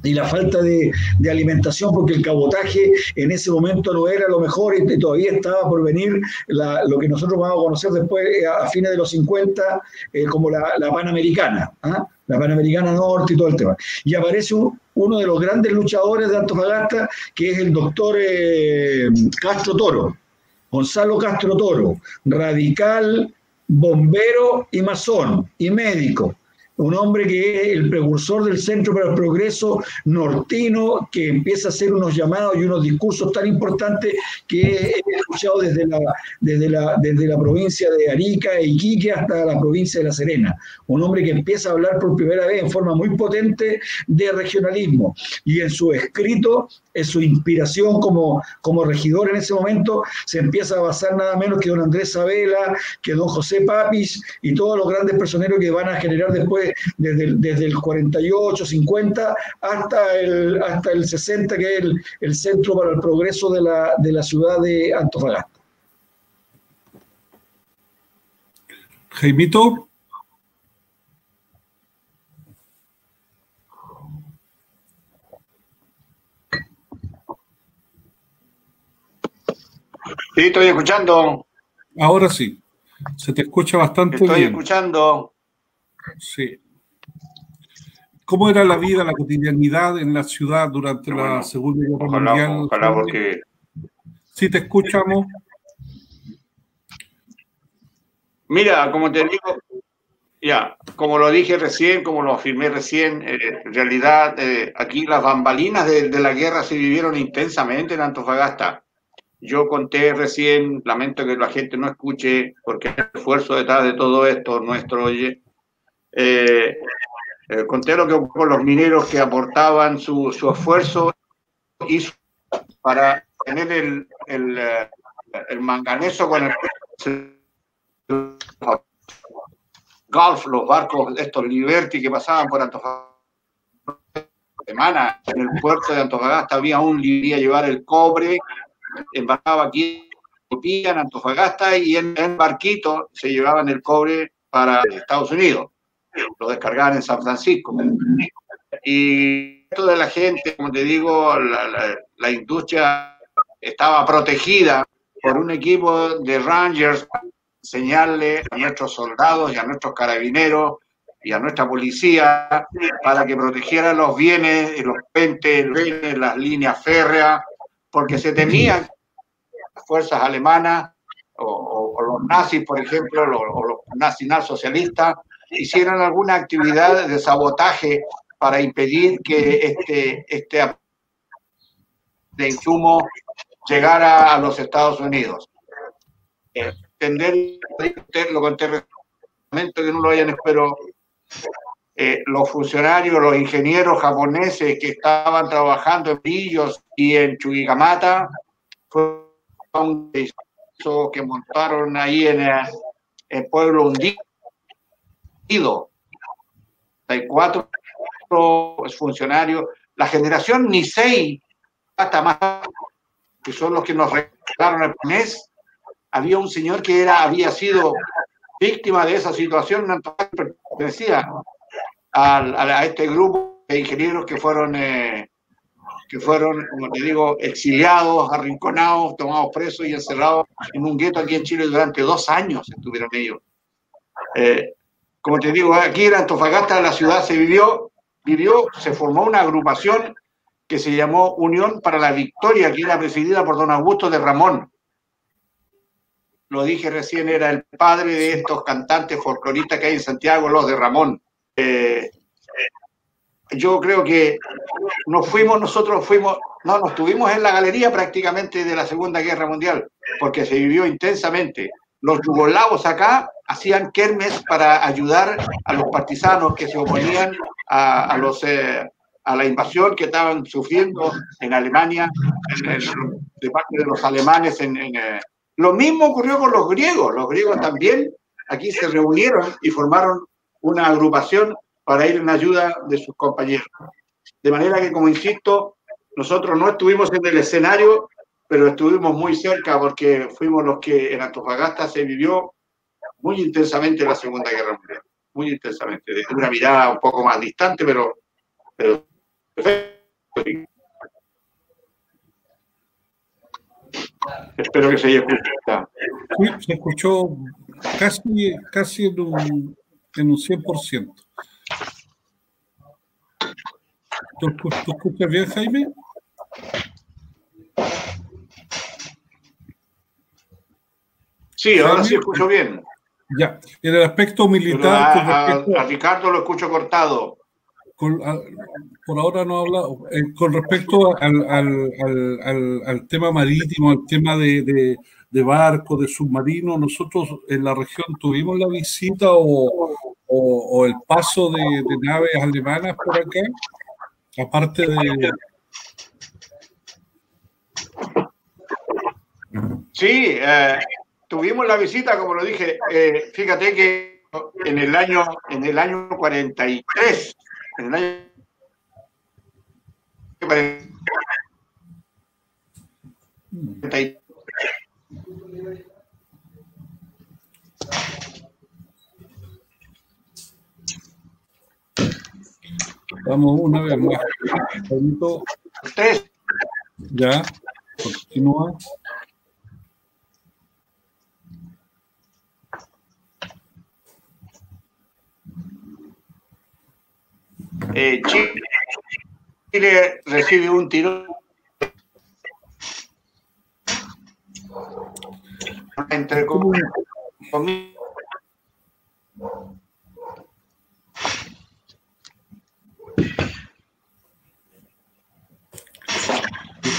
y la falta de, alimentación, porque el cabotaje en ese momento no era lo mejor y todavía estaba por venir la, lo que nosotros vamos a conocer después, a, fines de los 50, eh, como la, la Panamericana, ¿eh? La Panamericana Norte y todo el tema. Y aparece un, uno de los grandes luchadores de Antofagasta, que es el doctor eh, Castro Toro, Gonzalo Castro Toro, radical, bombero y masón y médico un hombre que es el precursor del Centro para el Progreso nortino, que empieza a hacer unos llamados y unos discursos tan importantes que he escuchado desde la, desde la, desde la provincia de Arica e Iquique hasta la provincia de La Serena. Un hombre que empieza a hablar por primera vez en forma muy potente de regionalismo y en su escrito, en su inspiración como, como regidor en ese momento, se empieza a basar nada menos que don Andrés Sabela, que don José Papis y todos los grandes personeros que van a generar después desde el, desde el 48, 50 hasta el, hasta el 60, que es el, el Centro para el Progreso de la, de la ciudad de Antofagasta. Jaimito. Sí, estoy escuchando. Ahora sí. Se te escucha bastante estoy bien. Estoy escuchando. Sí. ¿Cómo era la vida, la cotidianidad en la ciudad durante bueno, la Segunda Guerra ojalá, Mundial? Ojalá porque... Sí, te escuchamos. Mira, como te digo, ya, como lo dije recién, como lo afirmé recién, eh, en realidad eh, aquí las bambalinas de, de, la guerra se vivieron intensamente en Antofagasta. Yo conté recién, lamento que la gente no escuche, porque el esfuerzo detrás de todo esto nuestro, oye, eh, eh, conté lo que con los mineros que aportaban su, su esfuerzo y para tener el, el, el, manganeso con el Gulf, los barcos, estos Liberty que pasaban por Antofagasta. En el puerto de Antofagasta había un iría a llevar el cobre, embarcaba aquí en Antofagasta y en, en barquito se llevaban el cobre para Estados Unidos lo descargaban en San Francisco. Y toda la gente, como te digo, la, la, la, industria estaba protegida por un equipo de Rangers, enseñarle a nuestros soldados y a nuestros carabineros y a nuestra policía para que protegieran los bienes, los puentes, las líneas férreas, porque se temían las fuerzas alemanas o, o, o los nazis, por ejemplo, o los nacionalsocialistas, hicieran alguna actividad de sabotaje para impedir que este, este de insumo llegara a los Estados Unidos. Entender, lo conté que no lo hayan, pero eh, los funcionarios, los ingenieros japoneses que estaban trabajando en Brillos y en Chuquicamata, fue un que montaron ahí en el, pueblo hundido. Hay cuatro funcionarios. La generación Nisei, hasta más, que son los que nos regalaron el mes, había un señor que era, había sido víctima de esa situación, pertenecía a, a, este grupo de ingenieros que fueron, eh, que fueron, como te digo, exiliados, arrinconados, tomados presos y encerrados en un gueto aquí en Chile durante dos años estuvieron ellos. Eh, como te digo, aquí en Antofagasta, la ciudad se vivió, vivió, se formó una agrupación que se llamó Unión para la Victoria, que era presidida por don Augusto de Ramón. Lo dije recién, era el padre de estos cantantes folcloristas que hay en Santiago, los de Ramón. Eh, yo creo que nos fuimos, nosotros fuimos, no, nos tuvimos en la galería prácticamente de la Segunda Guerra Mundial, porque se vivió intensamente. Los yugoslavos acá hacían kermes para ayudar a los partisanos que se oponían a, eh, la invasión que estaban sufriendo en Alemania, de parte de los alemanes. Eh, Lo mismo ocurrió con los griegos. Los griegos también aquí se reunieron y formaron una agrupación para ir en ayuda de sus compañeros. De manera que, como insisto, nosotros no estuvimos en el escenario, pero estuvimos muy cerca porque fuimos los que en Antofagasta se vivió muy intensamente la Segunda Guerra Mundial, muy intensamente, desde una mirada un poco más distante, pero, pero Espero que se haya escuchado. Sí, se escuchó casi, casi en un, en un 100%. ¿Tú, escuchas bien, Jaime? Sí, ahora sí escucho bien. Ya, en el aspecto militar. A, Ricardo lo escucho cortado. por ahora no ha hablado. Eh, con respecto al, al, al, tema marítimo, al tema de, de, de barco, de submarino, nosotros en la región tuvimos la visita o, o, el paso de, naves alemanas por acá, aparte de... Sí, eh, tuvimos la visita, como lo dije, eh, fíjate que en el año, en el año 43, en el año Vamos una vez más. Ya, continúa. Eh, Chile recibe un tiro. Entre comillas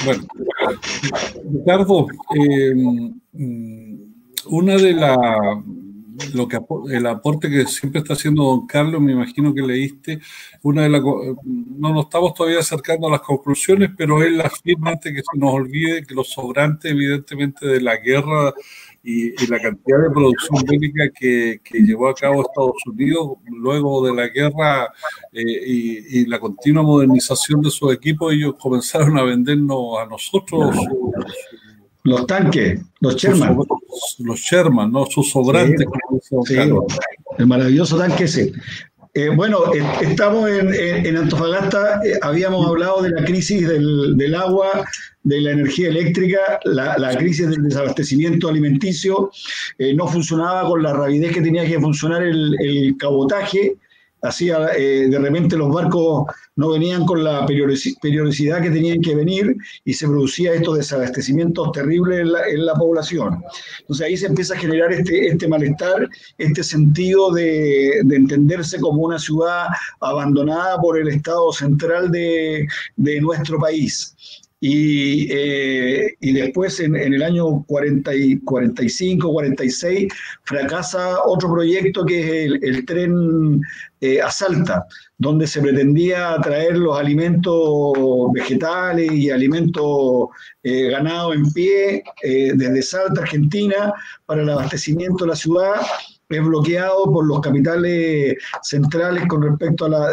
Bueno, Ricardo, eh, una de las lo que el aporte que siempre está haciendo don Carlos, me imagino que leíste, una de las no nos estamos todavía acercando a las conclusiones, pero él afirma antes que se nos olvide que los sobrantes, evidentemente, de la guerra y, la cantidad de producción bélica que, llevó a cabo Estados Unidos luego de la guerra eh, y, la continua modernización de sus equipos, ellos comenzaron a vendernos a nosotros los tanques, los Sherman. Los Sherman, ¿no? Sus sobrantes. el maravilloso tanque ese. Eh, bueno, estamos en, Antofagasta, eh, habíamos hablado de la crisis del, agua, de la energía eléctrica, la, crisis del desabastecimiento alimenticio, eh, no funcionaba con la rapidez que tenía que funcionar el, cabotaje, hacía, eh, de repente los barcos no venían con la periodicidad que tenían que venir y se producía estos desabastecimientos terribles en la, población. Entonces ahí se empieza a generar este, este malestar, este sentido de, entenderse como una ciudad abandonada por el Estado central de nuestro país. Y, eh, y después en, en, el año 40 y 45, 46, fracasa otro proyecto que es el, tren eh, a donde se pretendía traer los alimentos vegetales y alimentos eh, ganados en pie eh, desde Salta, Argentina, para el abastecimiento de la ciudad es bloqueado por los capitales centrales con respecto a la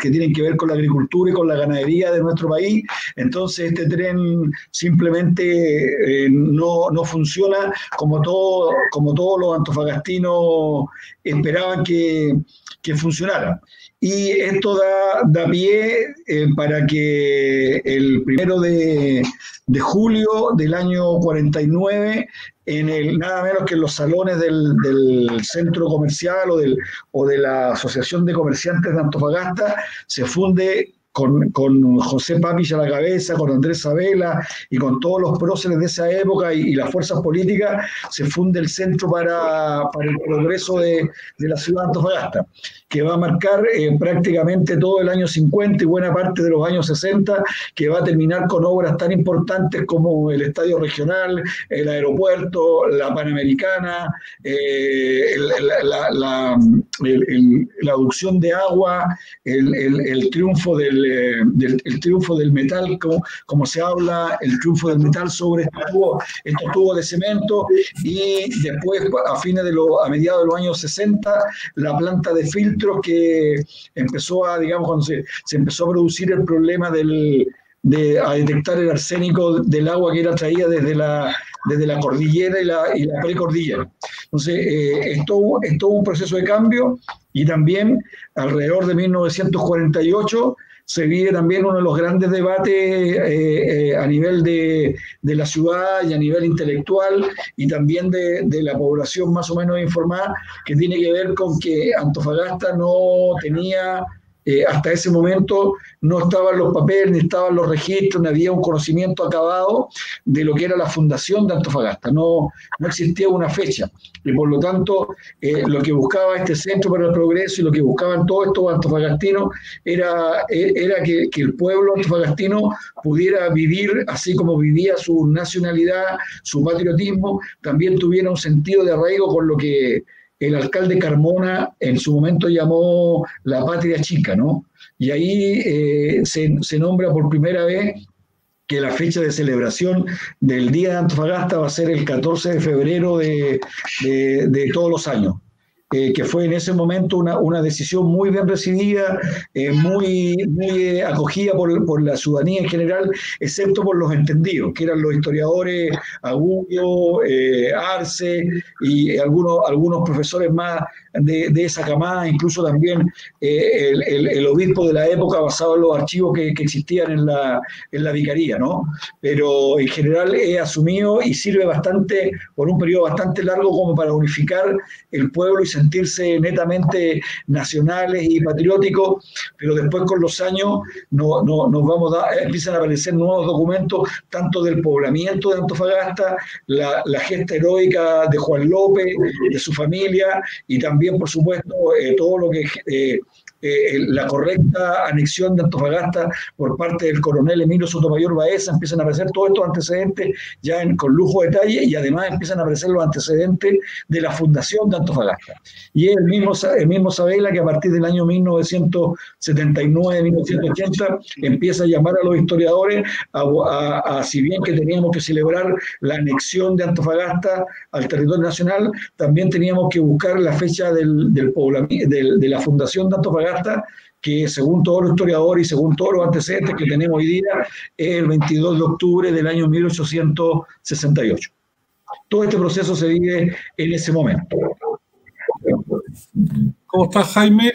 que tienen que ver con la agricultura y con la ganadería de nuestro país. Entonces este tren simplemente eh, no, no, funciona como, todo, como todos los antofagastinos esperaban que, que funcionara. Y esto da, da pie eh, para que el primero de, de, julio del año 49, en el, nada menos que en los salones del, del centro comercial o, del, o de la Asociación de Comerciantes de Antofagasta, se funde con, José Papich a la cabeza, con Andrés Sabela y con todos los próceres de esa época y, las fuerzas políticas, se funde el Centro para, el Progreso de, la ciudad de Antofagasta, que va a marcar eh, prácticamente todo el año 50 y buena parte de los años 60, que va a terminar con obras tan importantes como el Estadio Regional, el aeropuerto, la Panamericana, eh, la, aducción de agua, el triunfo del eh, del el triunfo del metal, como, como, se habla, el triunfo del metal sobre estos tubos, estos tubos de cemento, y después, a fines de los, a mediados de los años 60, la planta de filtros que empezó a, digamos, cuando se, se empezó a producir el problema del, de, a detectar el arsénico del agua que era traída desde la, desde la cordillera y la, y la precordillera. Entonces, eh, esto, esto un proceso de cambio y también alrededor de 1948 se vive también uno de los grandes debates eh, eh, a nivel de, de, la ciudad y a nivel intelectual y también de, de, la población más o menos informada, que tiene que ver con que Antofagasta no tenía eh, hasta ese momento no estaban los papeles, ni estaban los registros, ni había un conocimiento acabado de lo que era la fundación de Antofagasta. No, no existía una fecha. Y por lo tanto, eh, lo que buscaba este Centro para el Progreso y lo que buscaban todos estos antofagastinos era, eh, era que, que el pueblo antofagastino pudiera vivir así como vivía su nacionalidad, su patriotismo, también tuviera un sentido de arraigo con lo que el alcalde Carmona en su momento llamó la patria chica, ¿no? Y ahí eh, se, se, nombra por primera vez que la fecha de celebración del Día de Antofagasta va a ser el 14 de febrero de, de, de todos los años eh, que fue en ese momento una, una decisión muy bien recibida, eh, muy, muy eh, acogida por, por, la ciudadanía en general, excepto por los entendidos, que eran los historiadores Agullo, eh, Arce y algunos, algunos profesores más de, de esa camada, incluso también eh, el, el, el, obispo de la época basado en los archivos que, que, existían en la, en la vicaría, ¿no? Pero en general he asumido y sirve bastante, por un periodo bastante largo, como para unificar el pueblo y sentirse netamente nacionales y patrióticos, pero después con los años no, no, nos vamos a, empiezan a aparecer nuevos documentos, tanto del poblamiento de Antofagasta, la, la gesta heroica de Juan López, de su familia, y también, por supuesto, eh, todo lo que... Eh, eh, la correcta anexión de Antofagasta por parte del coronel Emilio Sotomayor Baeza, empiezan a aparecer todos estos antecedentes ya con lujo de detalle y además empiezan a aparecer los antecedentes de la fundación de Antofagasta. Y el mismo, el mismo Sabela que a partir del año 1979-1980 empieza a llamar a los historiadores a, si bien que teníamos que celebrar la anexión de Antofagasta al territorio nacional, también teníamos que buscar la fecha del, del, del de la fundación de Antofagasta que según todos los historiadores y según todos los antecedentes que tenemos hoy día, es el 22 de octubre del año 1868. Todo este proceso se vive en ese momento. ¿Cómo estás, Jaime?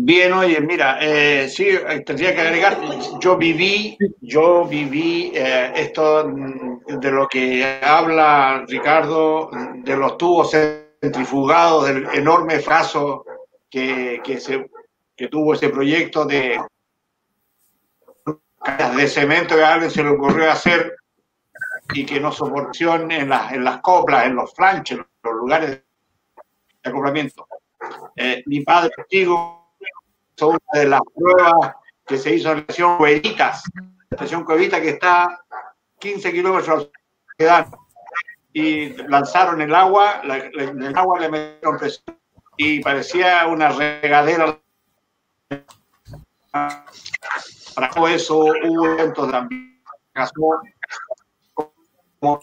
Bien, oye, mira, eh, sí, tendría que agregar, yo viví, yo viví eh, esto de lo que habla Ricardo, de los tubos centrifugado del enorme fracaso que, que, se, que tuvo ese proyecto de, de cemento que a alguien se le ocurrió hacer y que no soportó en las, en las coplas, en los flanches, en los lugares de acoplamiento. Eh, mi padre testigo son una de las pruebas que se hizo en la estación Cuevitas, la estación Cuevita que está 15 kilómetros de y lanzaron el agua, en el agua le metieron presión y parecía una regadera. Para todo eso hubo eventos también. Como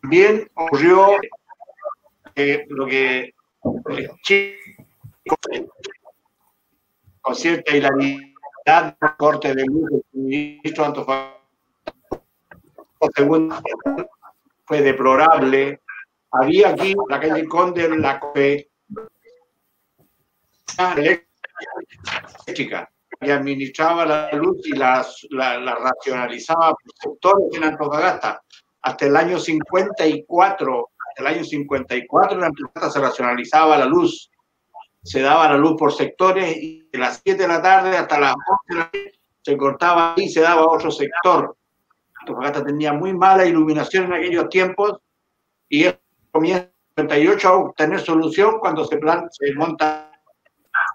también ocurrió eh, lo que con cierta hilaridad corte de luz del ministro Antofagasta fue deplorable. Había aquí la calle Conde, la COPE, eléctrica, que administraba la luz y la, la, racionalizaba por sectores en Antofagasta. Hasta el año 54, hasta el año 54 en Antofagasta se racionalizaba la luz. Se daba la luz por sectores y de las 7 de la tarde hasta las 11 de la noche se cortaba y se daba otro sector. Antofagasta tenía muy mala iluminación en aquellos tiempos y comienza en 58 a obtener solución cuando se, plan, se montan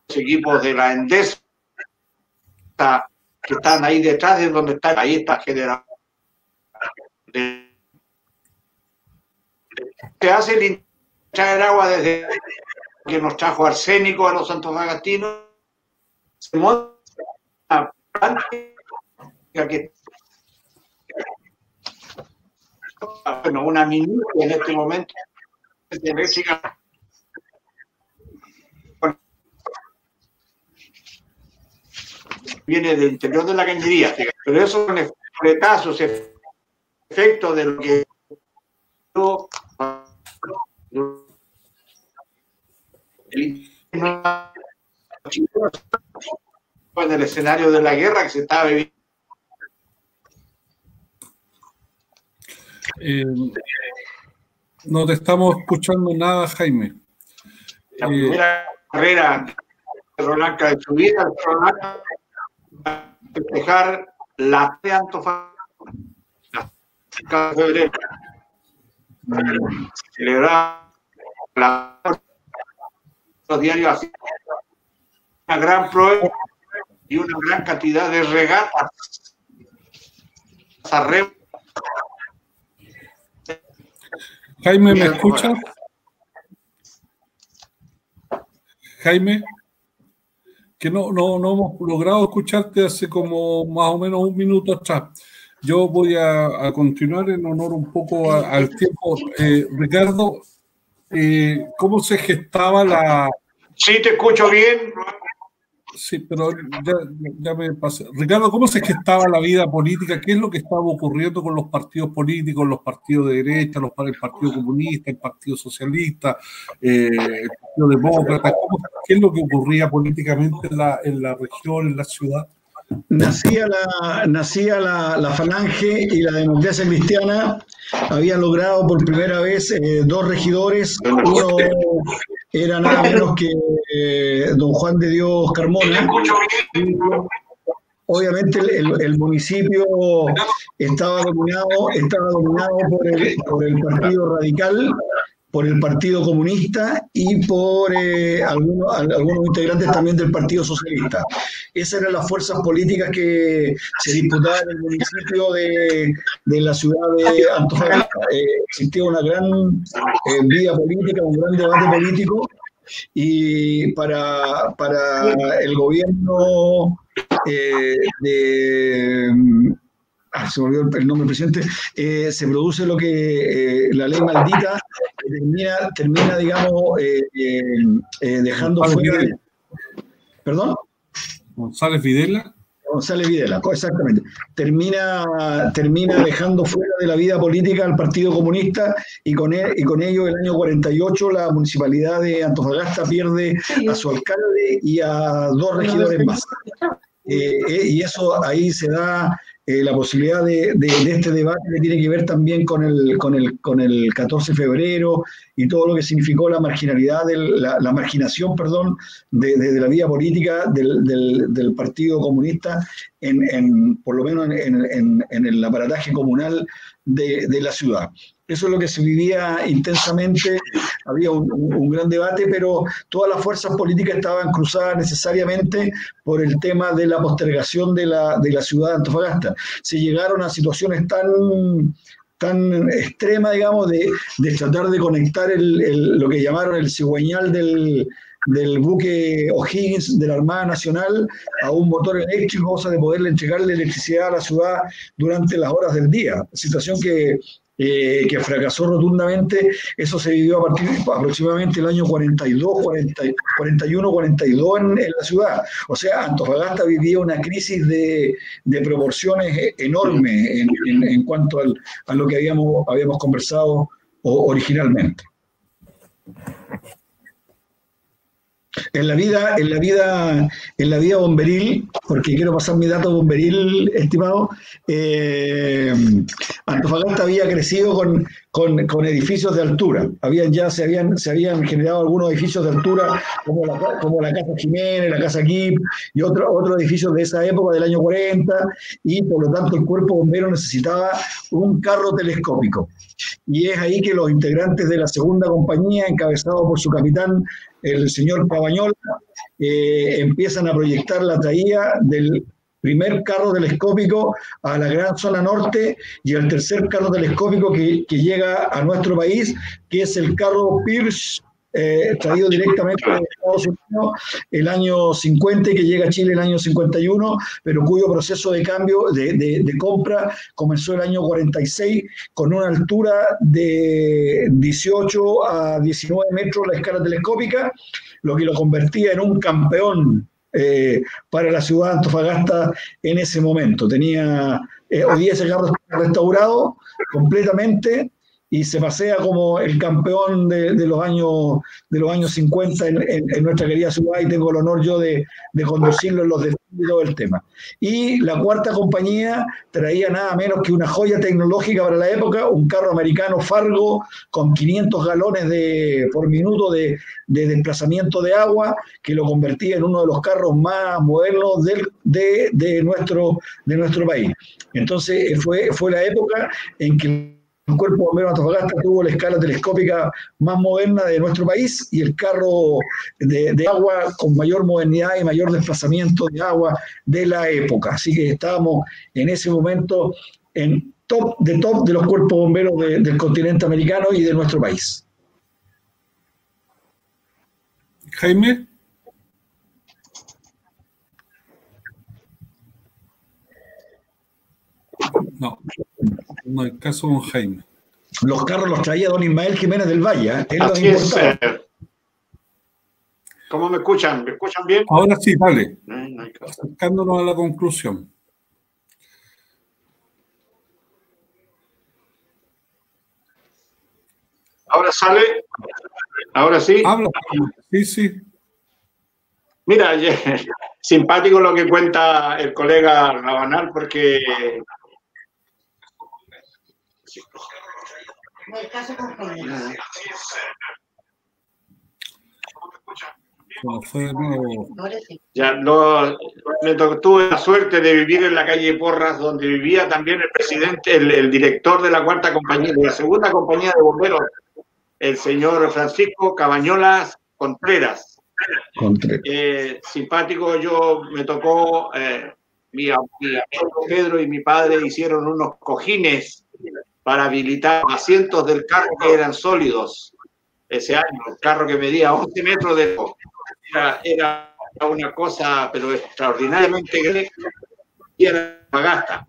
los equipos de la Endesa que están ahí detrás de donde está, ahí está generado. Se hace el traer agua desde que nos trajo arsénico a los antofagastinos. Se monta una planta que bueno, una minuta en este momento. Viene del interior de la cañería, pero eso son retazos, efectos de lo que en el escenario de la guerra que se estaba viviendo Eh, no te estamos escuchando nada, Jaime. La primera carrera de Rolanca de su vida, Rolanca, festejar la de Antofagasta, la de febrero. Celebrar la, los diarios así. Una gran prueba y una gran cantidad de regatas. Jaime, ¿me escuchas? Jaime, que no, no, no, hemos logrado escucharte hace como más o menos un minuto atrás. Yo voy a, continuar en honor un poco al tiempo. Eh, Ricardo, eh, ¿cómo se gestaba la... Sí, te escucho bien. Sí, pero ya, me pasé. Ricardo, ¿cómo se gestaba la vida política? ¿Qué es lo que estaba ocurriendo con los partidos políticos, los partidos de derecha, los, el Partido Comunista, el Partido Socialista, eh, el Partido Demócrata? ¿Qué es lo que ocurría políticamente en la, en la región, en la ciudad? Nacía la, nacía la, la, Falange y la democracia cristiana habían logrado por primera vez eh, dos regidores. Uno era nada menos que eh, don Juan de Dios Carmona. Obviamente el, el, municipio estaba dominado, estaba dominado por el, por el Partido Radical por el Partido Comunista y por eh, algunos, integrantes también del Partido Socialista. Esas eran las fuerzas políticas que se disputaban en el municipio de, la ciudad de Antofagasta. Eh, existía una gran eh, vida política, un gran debate político y para, para el gobierno de ah, se me olvidó el nombre presidente, eh, se produce lo que eh, la ley maldita termina, termina digamos, eh, dejando fuera. ¿Perdón? González Videla. González Videla, exactamente. Termina, termina dejando fuera de la vida política al Partido Comunista y con, él, y con ello el año 48 la municipalidad de Antofagasta pierde a su alcalde y a dos regidores más. y eso ahí se da eh, la posibilidad de, este debate que tiene que ver también con el, con el, con el 14 de febrero y todo lo que significó la marginalidad, la, marginación, perdón, de, la vida política del, Partido Comunista, en, por lo menos en, el aparataje comunal de, la ciudad. Eso es lo que se vivía intensamente, había un, gran debate, pero todas las fuerzas políticas estaban cruzadas necesariamente por el tema de la postergación de la, de la ciudad de Antofagasta. Se llegaron a situaciones tan tan extrema, digamos, de, tratar de conectar lo que llamaron el cigüeñal del, del buque O'Higgins de la Armada Nacional a un motor eléctrico, cosa de poderle entregarle electricidad a la ciudad durante las horas del día. Situación que eh, que fracasó rotundamente. Eso se vivió a partir de aproximadamente el año 42, 41, 42 en, la ciudad. O sea, Antofagasta vivía una crisis de, proporciones enormes en, cuanto a lo que habíamos, habíamos conversado originalmente. En la vida, en la vida, en la vida bomberil, porque quiero pasar mi dato bomberil, estimado, eh, Antofagasta había crecido con, con, edificios de altura. Habían ya se habían, se habían generado algunos edificios de altura, como la, como la Casa Jiménez, la Casa Kip y otros otro edificios de esa época, del año 40, y por lo tanto el cuerpo bombero necesitaba un carro telescópico. Y es ahí que los integrantes de la segunda compañía, encabezados por su capitán el señor Cabañola, eh, empiezan a proyectar la traída del primer carro telescópico a la gran zona norte y el tercer carro telescópico que, llega a nuestro país, que es el carro Pierce eh, traído directamente de Estados Unidos el año 50 y que llega a Chile el año 51, pero cuyo proceso de cambio, de, de, compra, comenzó el año 46 con una altura de 18 a 19 metros la escala telescópica, lo que lo convertía en un campeón eh, para la ciudad de Antofagasta en ese momento. Tenía, eh, hoy día ese carro restaurado completamente y se pasea como el campeón de, los, años, de los años 50 en, nuestra querida ciudad y tengo el honor yo de, conducirlo en los detalles del tema. Y la cuarta compañía traía nada menos que una joya tecnológica para la época, un carro americano Fargo con 500 galones de, por minuto de, desplazamiento de agua, que lo convertía en uno de los carros más modernos de, de, nuestro, de nuestro país. Entonces fue, fue la época en que el cuerpo bombero Antofagasta tuvo la escala telescópica más moderna de nuestro país y el carro de, agua con mayor modernidad y mayor desplazamiento de agua de la época. Así que estábamos en ese momento en top de top de los cuerpos bomberos del continente americano y de nuestro país. Jaime. No, no hay caso con Jaime. Los carros los traía don Ismael Jiménez del Valle. ¿eh? Él ¿Cómo me escuchan? ¿Me escuchan bien? Ahora sí, vale. Acercándonos a la conclusión. Ahora sale. Ahora sí. Habla. Sí, sí. Mira, simpático lo que cuenta el colega Rabanal, porque ya no, me tuve la suerte de vivir en la calle Porras, donde vivía también el presidente, el, director de la cuarta compañía, de la segunda compañía de bomberos, el señor Francisco Cabañolas Contreras. Eh, simpático, yo me tocó, eh, mi, mi Pedro y mi padre hicieron unos cojines para habilitar asientos del carro que eran sólidos ese año, el carro que medía 11 metros de era, era una cosa pero extraordinariamente grande y era gasta.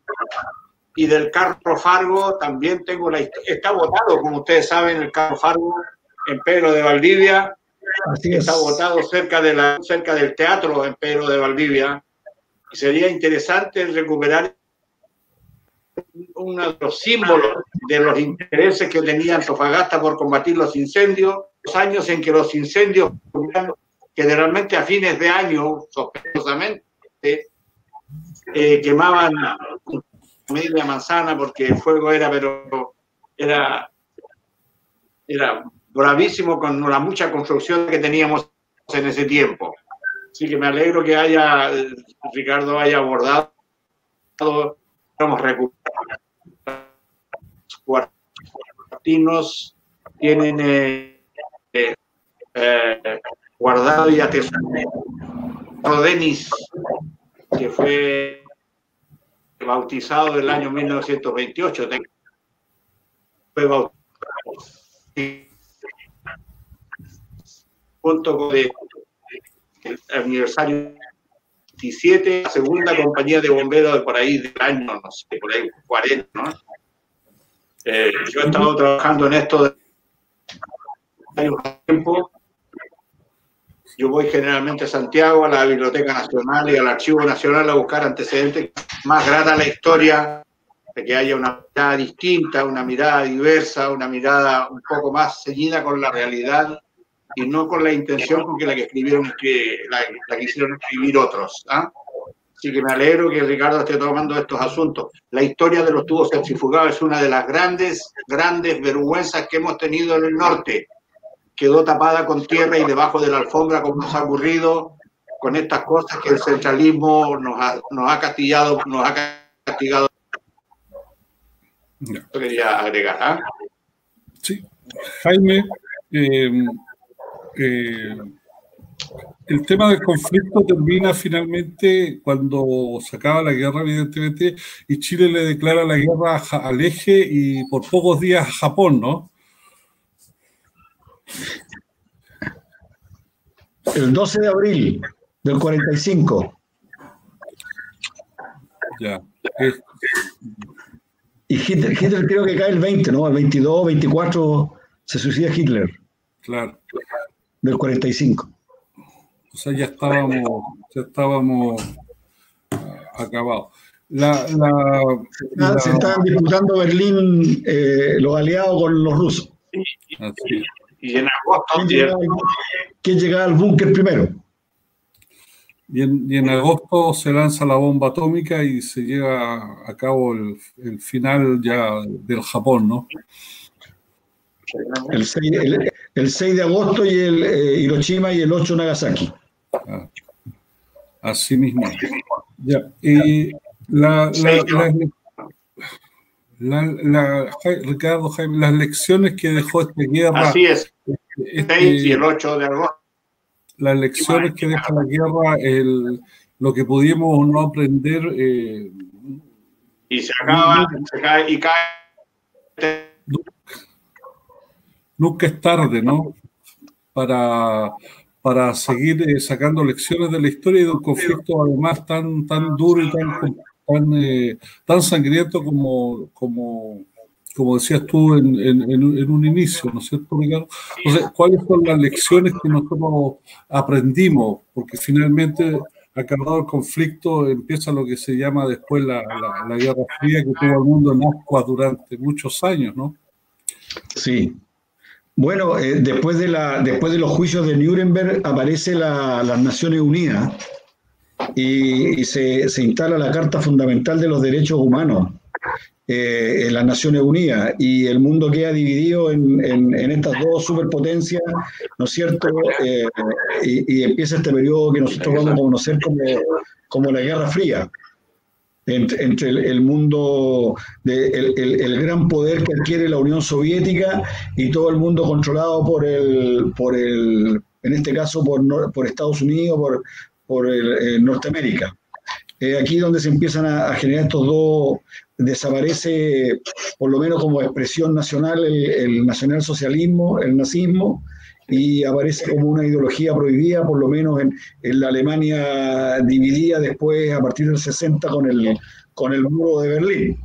Y del carro Fargo también tengo la historia. Está votado, como ustedes saben, el carro Fargo en Pedro de Valdivia. está votado cerca, de la, cerca del teatro en Pedro de Valdivia. Sería interesante recuperar uno de los símbolos de los intereses que tenía Antofagasta por combatir los incendios, los años en que los incendios, generalmente a fines de año, sospechosamente, eh, quemaban media manzana porque el fuego era, pero era, era bravísimo con la mucha construcción que teníamos en ese tiempo. Así que me alegro que haya, Ricardo haya abordado, vamos recuperar cuartinos tienen eh, eh, eh, guardado y atesorado Denis, que fue bautizado el año 1928. Fue bautizado junto con el, aniversario 17, la segunda compañía de bomberos de por ahí del año, no sé, por ahí 40, ¿no? Eh, yo he estado trabajando en esto de tiempo. Yo voy generalmente a Santiago, a la Biblioteca Nacional y al Archivo Nacional a buscar antecedentes más grata la historia, de que haya una mirada distinta, una mirada diversa, una mirada un poco más ceñida con la realidad y no con la intención con que la que escribieron que la, la quisieron escribir otros. ¿ah? Así que me alegro que Ricardo esté tomando estos asuntos. La historia de los tubos centrifugados es una de las grandes, grandes vergüenzas que hemos tenido en el norte. Quedó tapada con tierra y debajo de la alfombra, como nos ha ocurrido con estas cosas que el centralismo nos ha, nos ha castigado, nos ha castigado. quería agregar. ¿ah? Sí, Jaime, eh, eh, el tema del conflicto termina finalmente cuando se acaba la guerra, evidentemente, y Chile le declara la guerra al eje y por pocos días a Japón, ¿no? El 12 de abril del 45. Ya. Y Hitler, Hitler, creo que cae el 20, ¿no? El 22, 24 se suicida Hitler. Claro. Del 45. O sea, ya estábamos, ya estábamos ah, acabados. La, Se estaban disputando Berlín eh, los aliados con los rusos. Y en agosto. ¿Quién llegaba, al búnker primero? Y en, agosto se lanza la bomba atómica y se lleva a cabo el, final ya del Japón, ¿no? El 6, de agosto y el eh, Hiroshima y el 8 Nagasaki. Ah, así mismo. Ya. Y la, Ricardo Jaime, las lecciones que dejó esta guerra. Así es. Este, y el 8 de agosto. Las lecciones que deja la guerra, el, lo que pudimos no aprender. Eh, y se acaba, se cae y cae. Nunca es tarde, ¿no? Para, para seguir eh, sacando lecciones de la historia y de un conflicto además tan, tan duro y tan, tan, eh, tan sangriento como, como, como decías tú en, en, un inicio, ¿no es cierto, Ricardo? Entonces, ¿cuáles son las lecciones que nosotros aprendimos? Porque finalmente, acabado el conflicto, empieza lo que se llama después la, la, la Guerra Fría que tuvo el mundo en ascuas durante muchos años, ¿no? Sí, bueno, eh, después, de la, después de los juicios de Nuremberg aparece la, las Naciones Unidas y, se, se, instala la Carta Fundamental de los Derechos Humanos eh, en las Naciones Unidas y el mundo queda dividido en, en, estas dos superpotencias, ¿no es cierto? Eh, y, empieza este periodo que nosotros vamos a conocer como, como la Guerra Fría entre, el, mundo, de, el, gran poder que adquiere la Unión Soviética y todo el mundo controlado por el, por el en este caso por, por Estados Unidos, por, por el, Norteamérica. Eh, aquí donde se empiezan a, generar estos dos, desaparece, por lo menos como expresión nacional, el, el nacionalsocialismo, el nazismo, y aparece como una ideología prohibida, por lo menos en, en, la Alemania dividida después, a partir del 60, con el, con el muro de Berlín.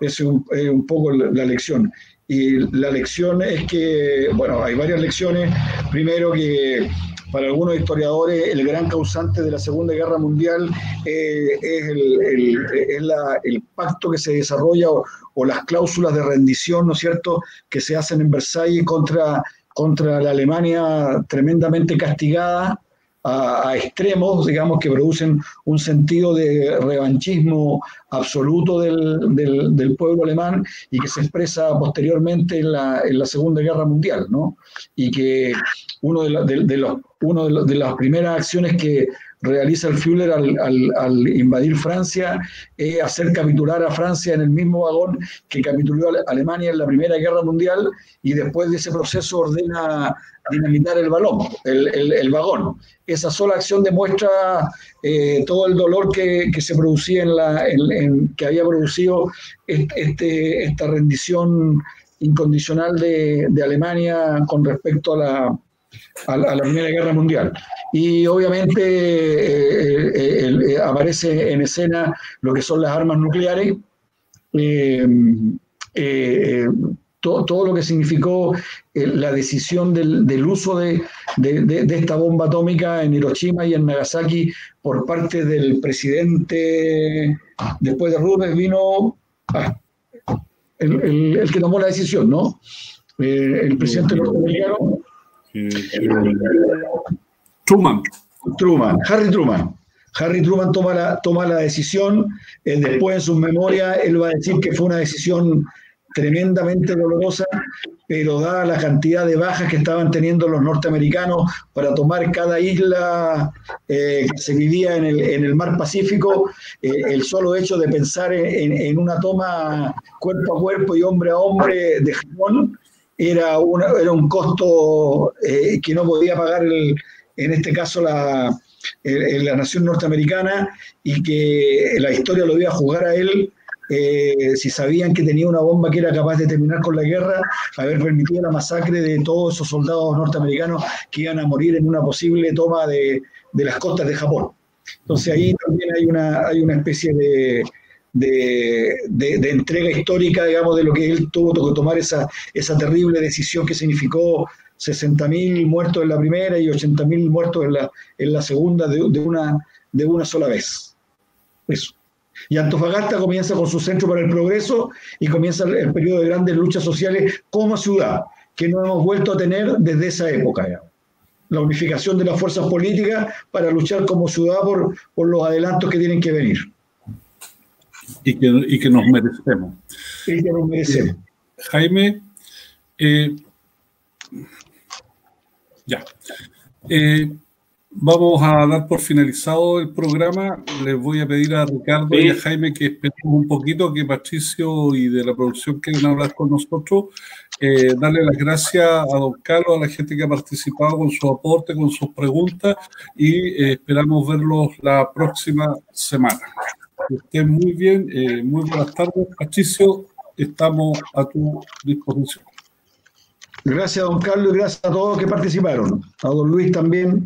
Esa es un, un, poco la, la, lección. Y la lección es que, bueno, hay varias lecciones. Primero que para algunos historiadores el gran causante de la Segunda Guerra Mundial eh, es, el, el, es la, el, pacto que se desarrolla o, o, las cláusulas de rendición, ¿no es cierto?, que se hacen en Versalles contra contra la Alemania tremendamente castigada a, extremos, digamos, que producen un sentido de revanchismo absoluto del, del, pueblo alemán y que se expresa posteriormente en la, en la Segunda Guerra Mundial, ¿no? Y que uno de, de las primeras acciones que realiza el Führer al, al, invadir Francia es hacer capitular a Francia en el mismo vagón que capituló a Alemania en la Primera Guerra Mundial y después de ese proceso ordena dinamitar el, balón, el, el, vagón. Esa sola acción demuestra eh, todo el dolor que, que, se producía en la, en, que había producido este, esta rendición incondicional de, de Alemania con respecto a la, a la, Primera Guerra Mundial. Y obviamente eh, eh, eh, aparece en escena lo que son las armas nucleares, todo, lo que significó la decisión del, uso de, esta bomba atómica en Hiroshima y en Nagasaki por parte del presidente, después de Rubens vino ah, el, el, que tomó la decisión, ¿no? el presidente norteamericano Truman. Truman, Harry Truman. Harry Truman toma la, toma la decisión, eh, después en sus memorias él va a decir que fue una decisión tremendamente dolorosa, pero dada la cantidad de bajas que estaban teniendo los norteamericanos para tomar cada isla eh, que se vivía en el, mar Pacífico, eh, el solo hecho de pensar en, en, una toma cuerpo a cuerpo y hombre a hombre de Japón era, era un costo eh, que no podía pagar, el, en este caso, la, la nación norteamericana y que la historia lo iba a jugar a él eh, si sabían que tenía una bomba que era capaz de terminar con la guerra, haber permitido la masacre de todos esos soldados norteamericanos que iban a morir en una posible toma de, de las costas de Japón. Entonces ahí también hay una, hay una especie de, de, entrega histórica, digamos, de lo que él tuvo que tomar esa, esa terrible decisión que significó 60.000 muertos en la primera y 80.000 muertos en la, en la segunda de, una, de una sola vez. Eso. Y Antofagasta comienza con su Centro para el Progreso y comienza el, periodo de grandes luchas sociales como ciudad, que no hemos vuelto a tener desde esa época. La unificación de las fuerzas políticas para luchar como ciudad por, por los adelantos que tienen que venir y que, y que nos merecemos. Y que nos merecemos. Jaime, eh, ya. Eh, vamos a dar por finalizado el programa. Les voy a pedir a Ricardo y a Jaime que esperemos un poquito que Patricio y de la producción quieran hablar con nosotros. Eh, darle las gracias a don Carlos, a la gente que ha participado con su aporte, con sus preguntas y esperamos verlos la próxima semana. Que estén muy bien, eh, muy buenas tardes. Patricio, estamos a tu disposición. Gracias, don Carlos, y gracias a todos que participaron. A don Luis también.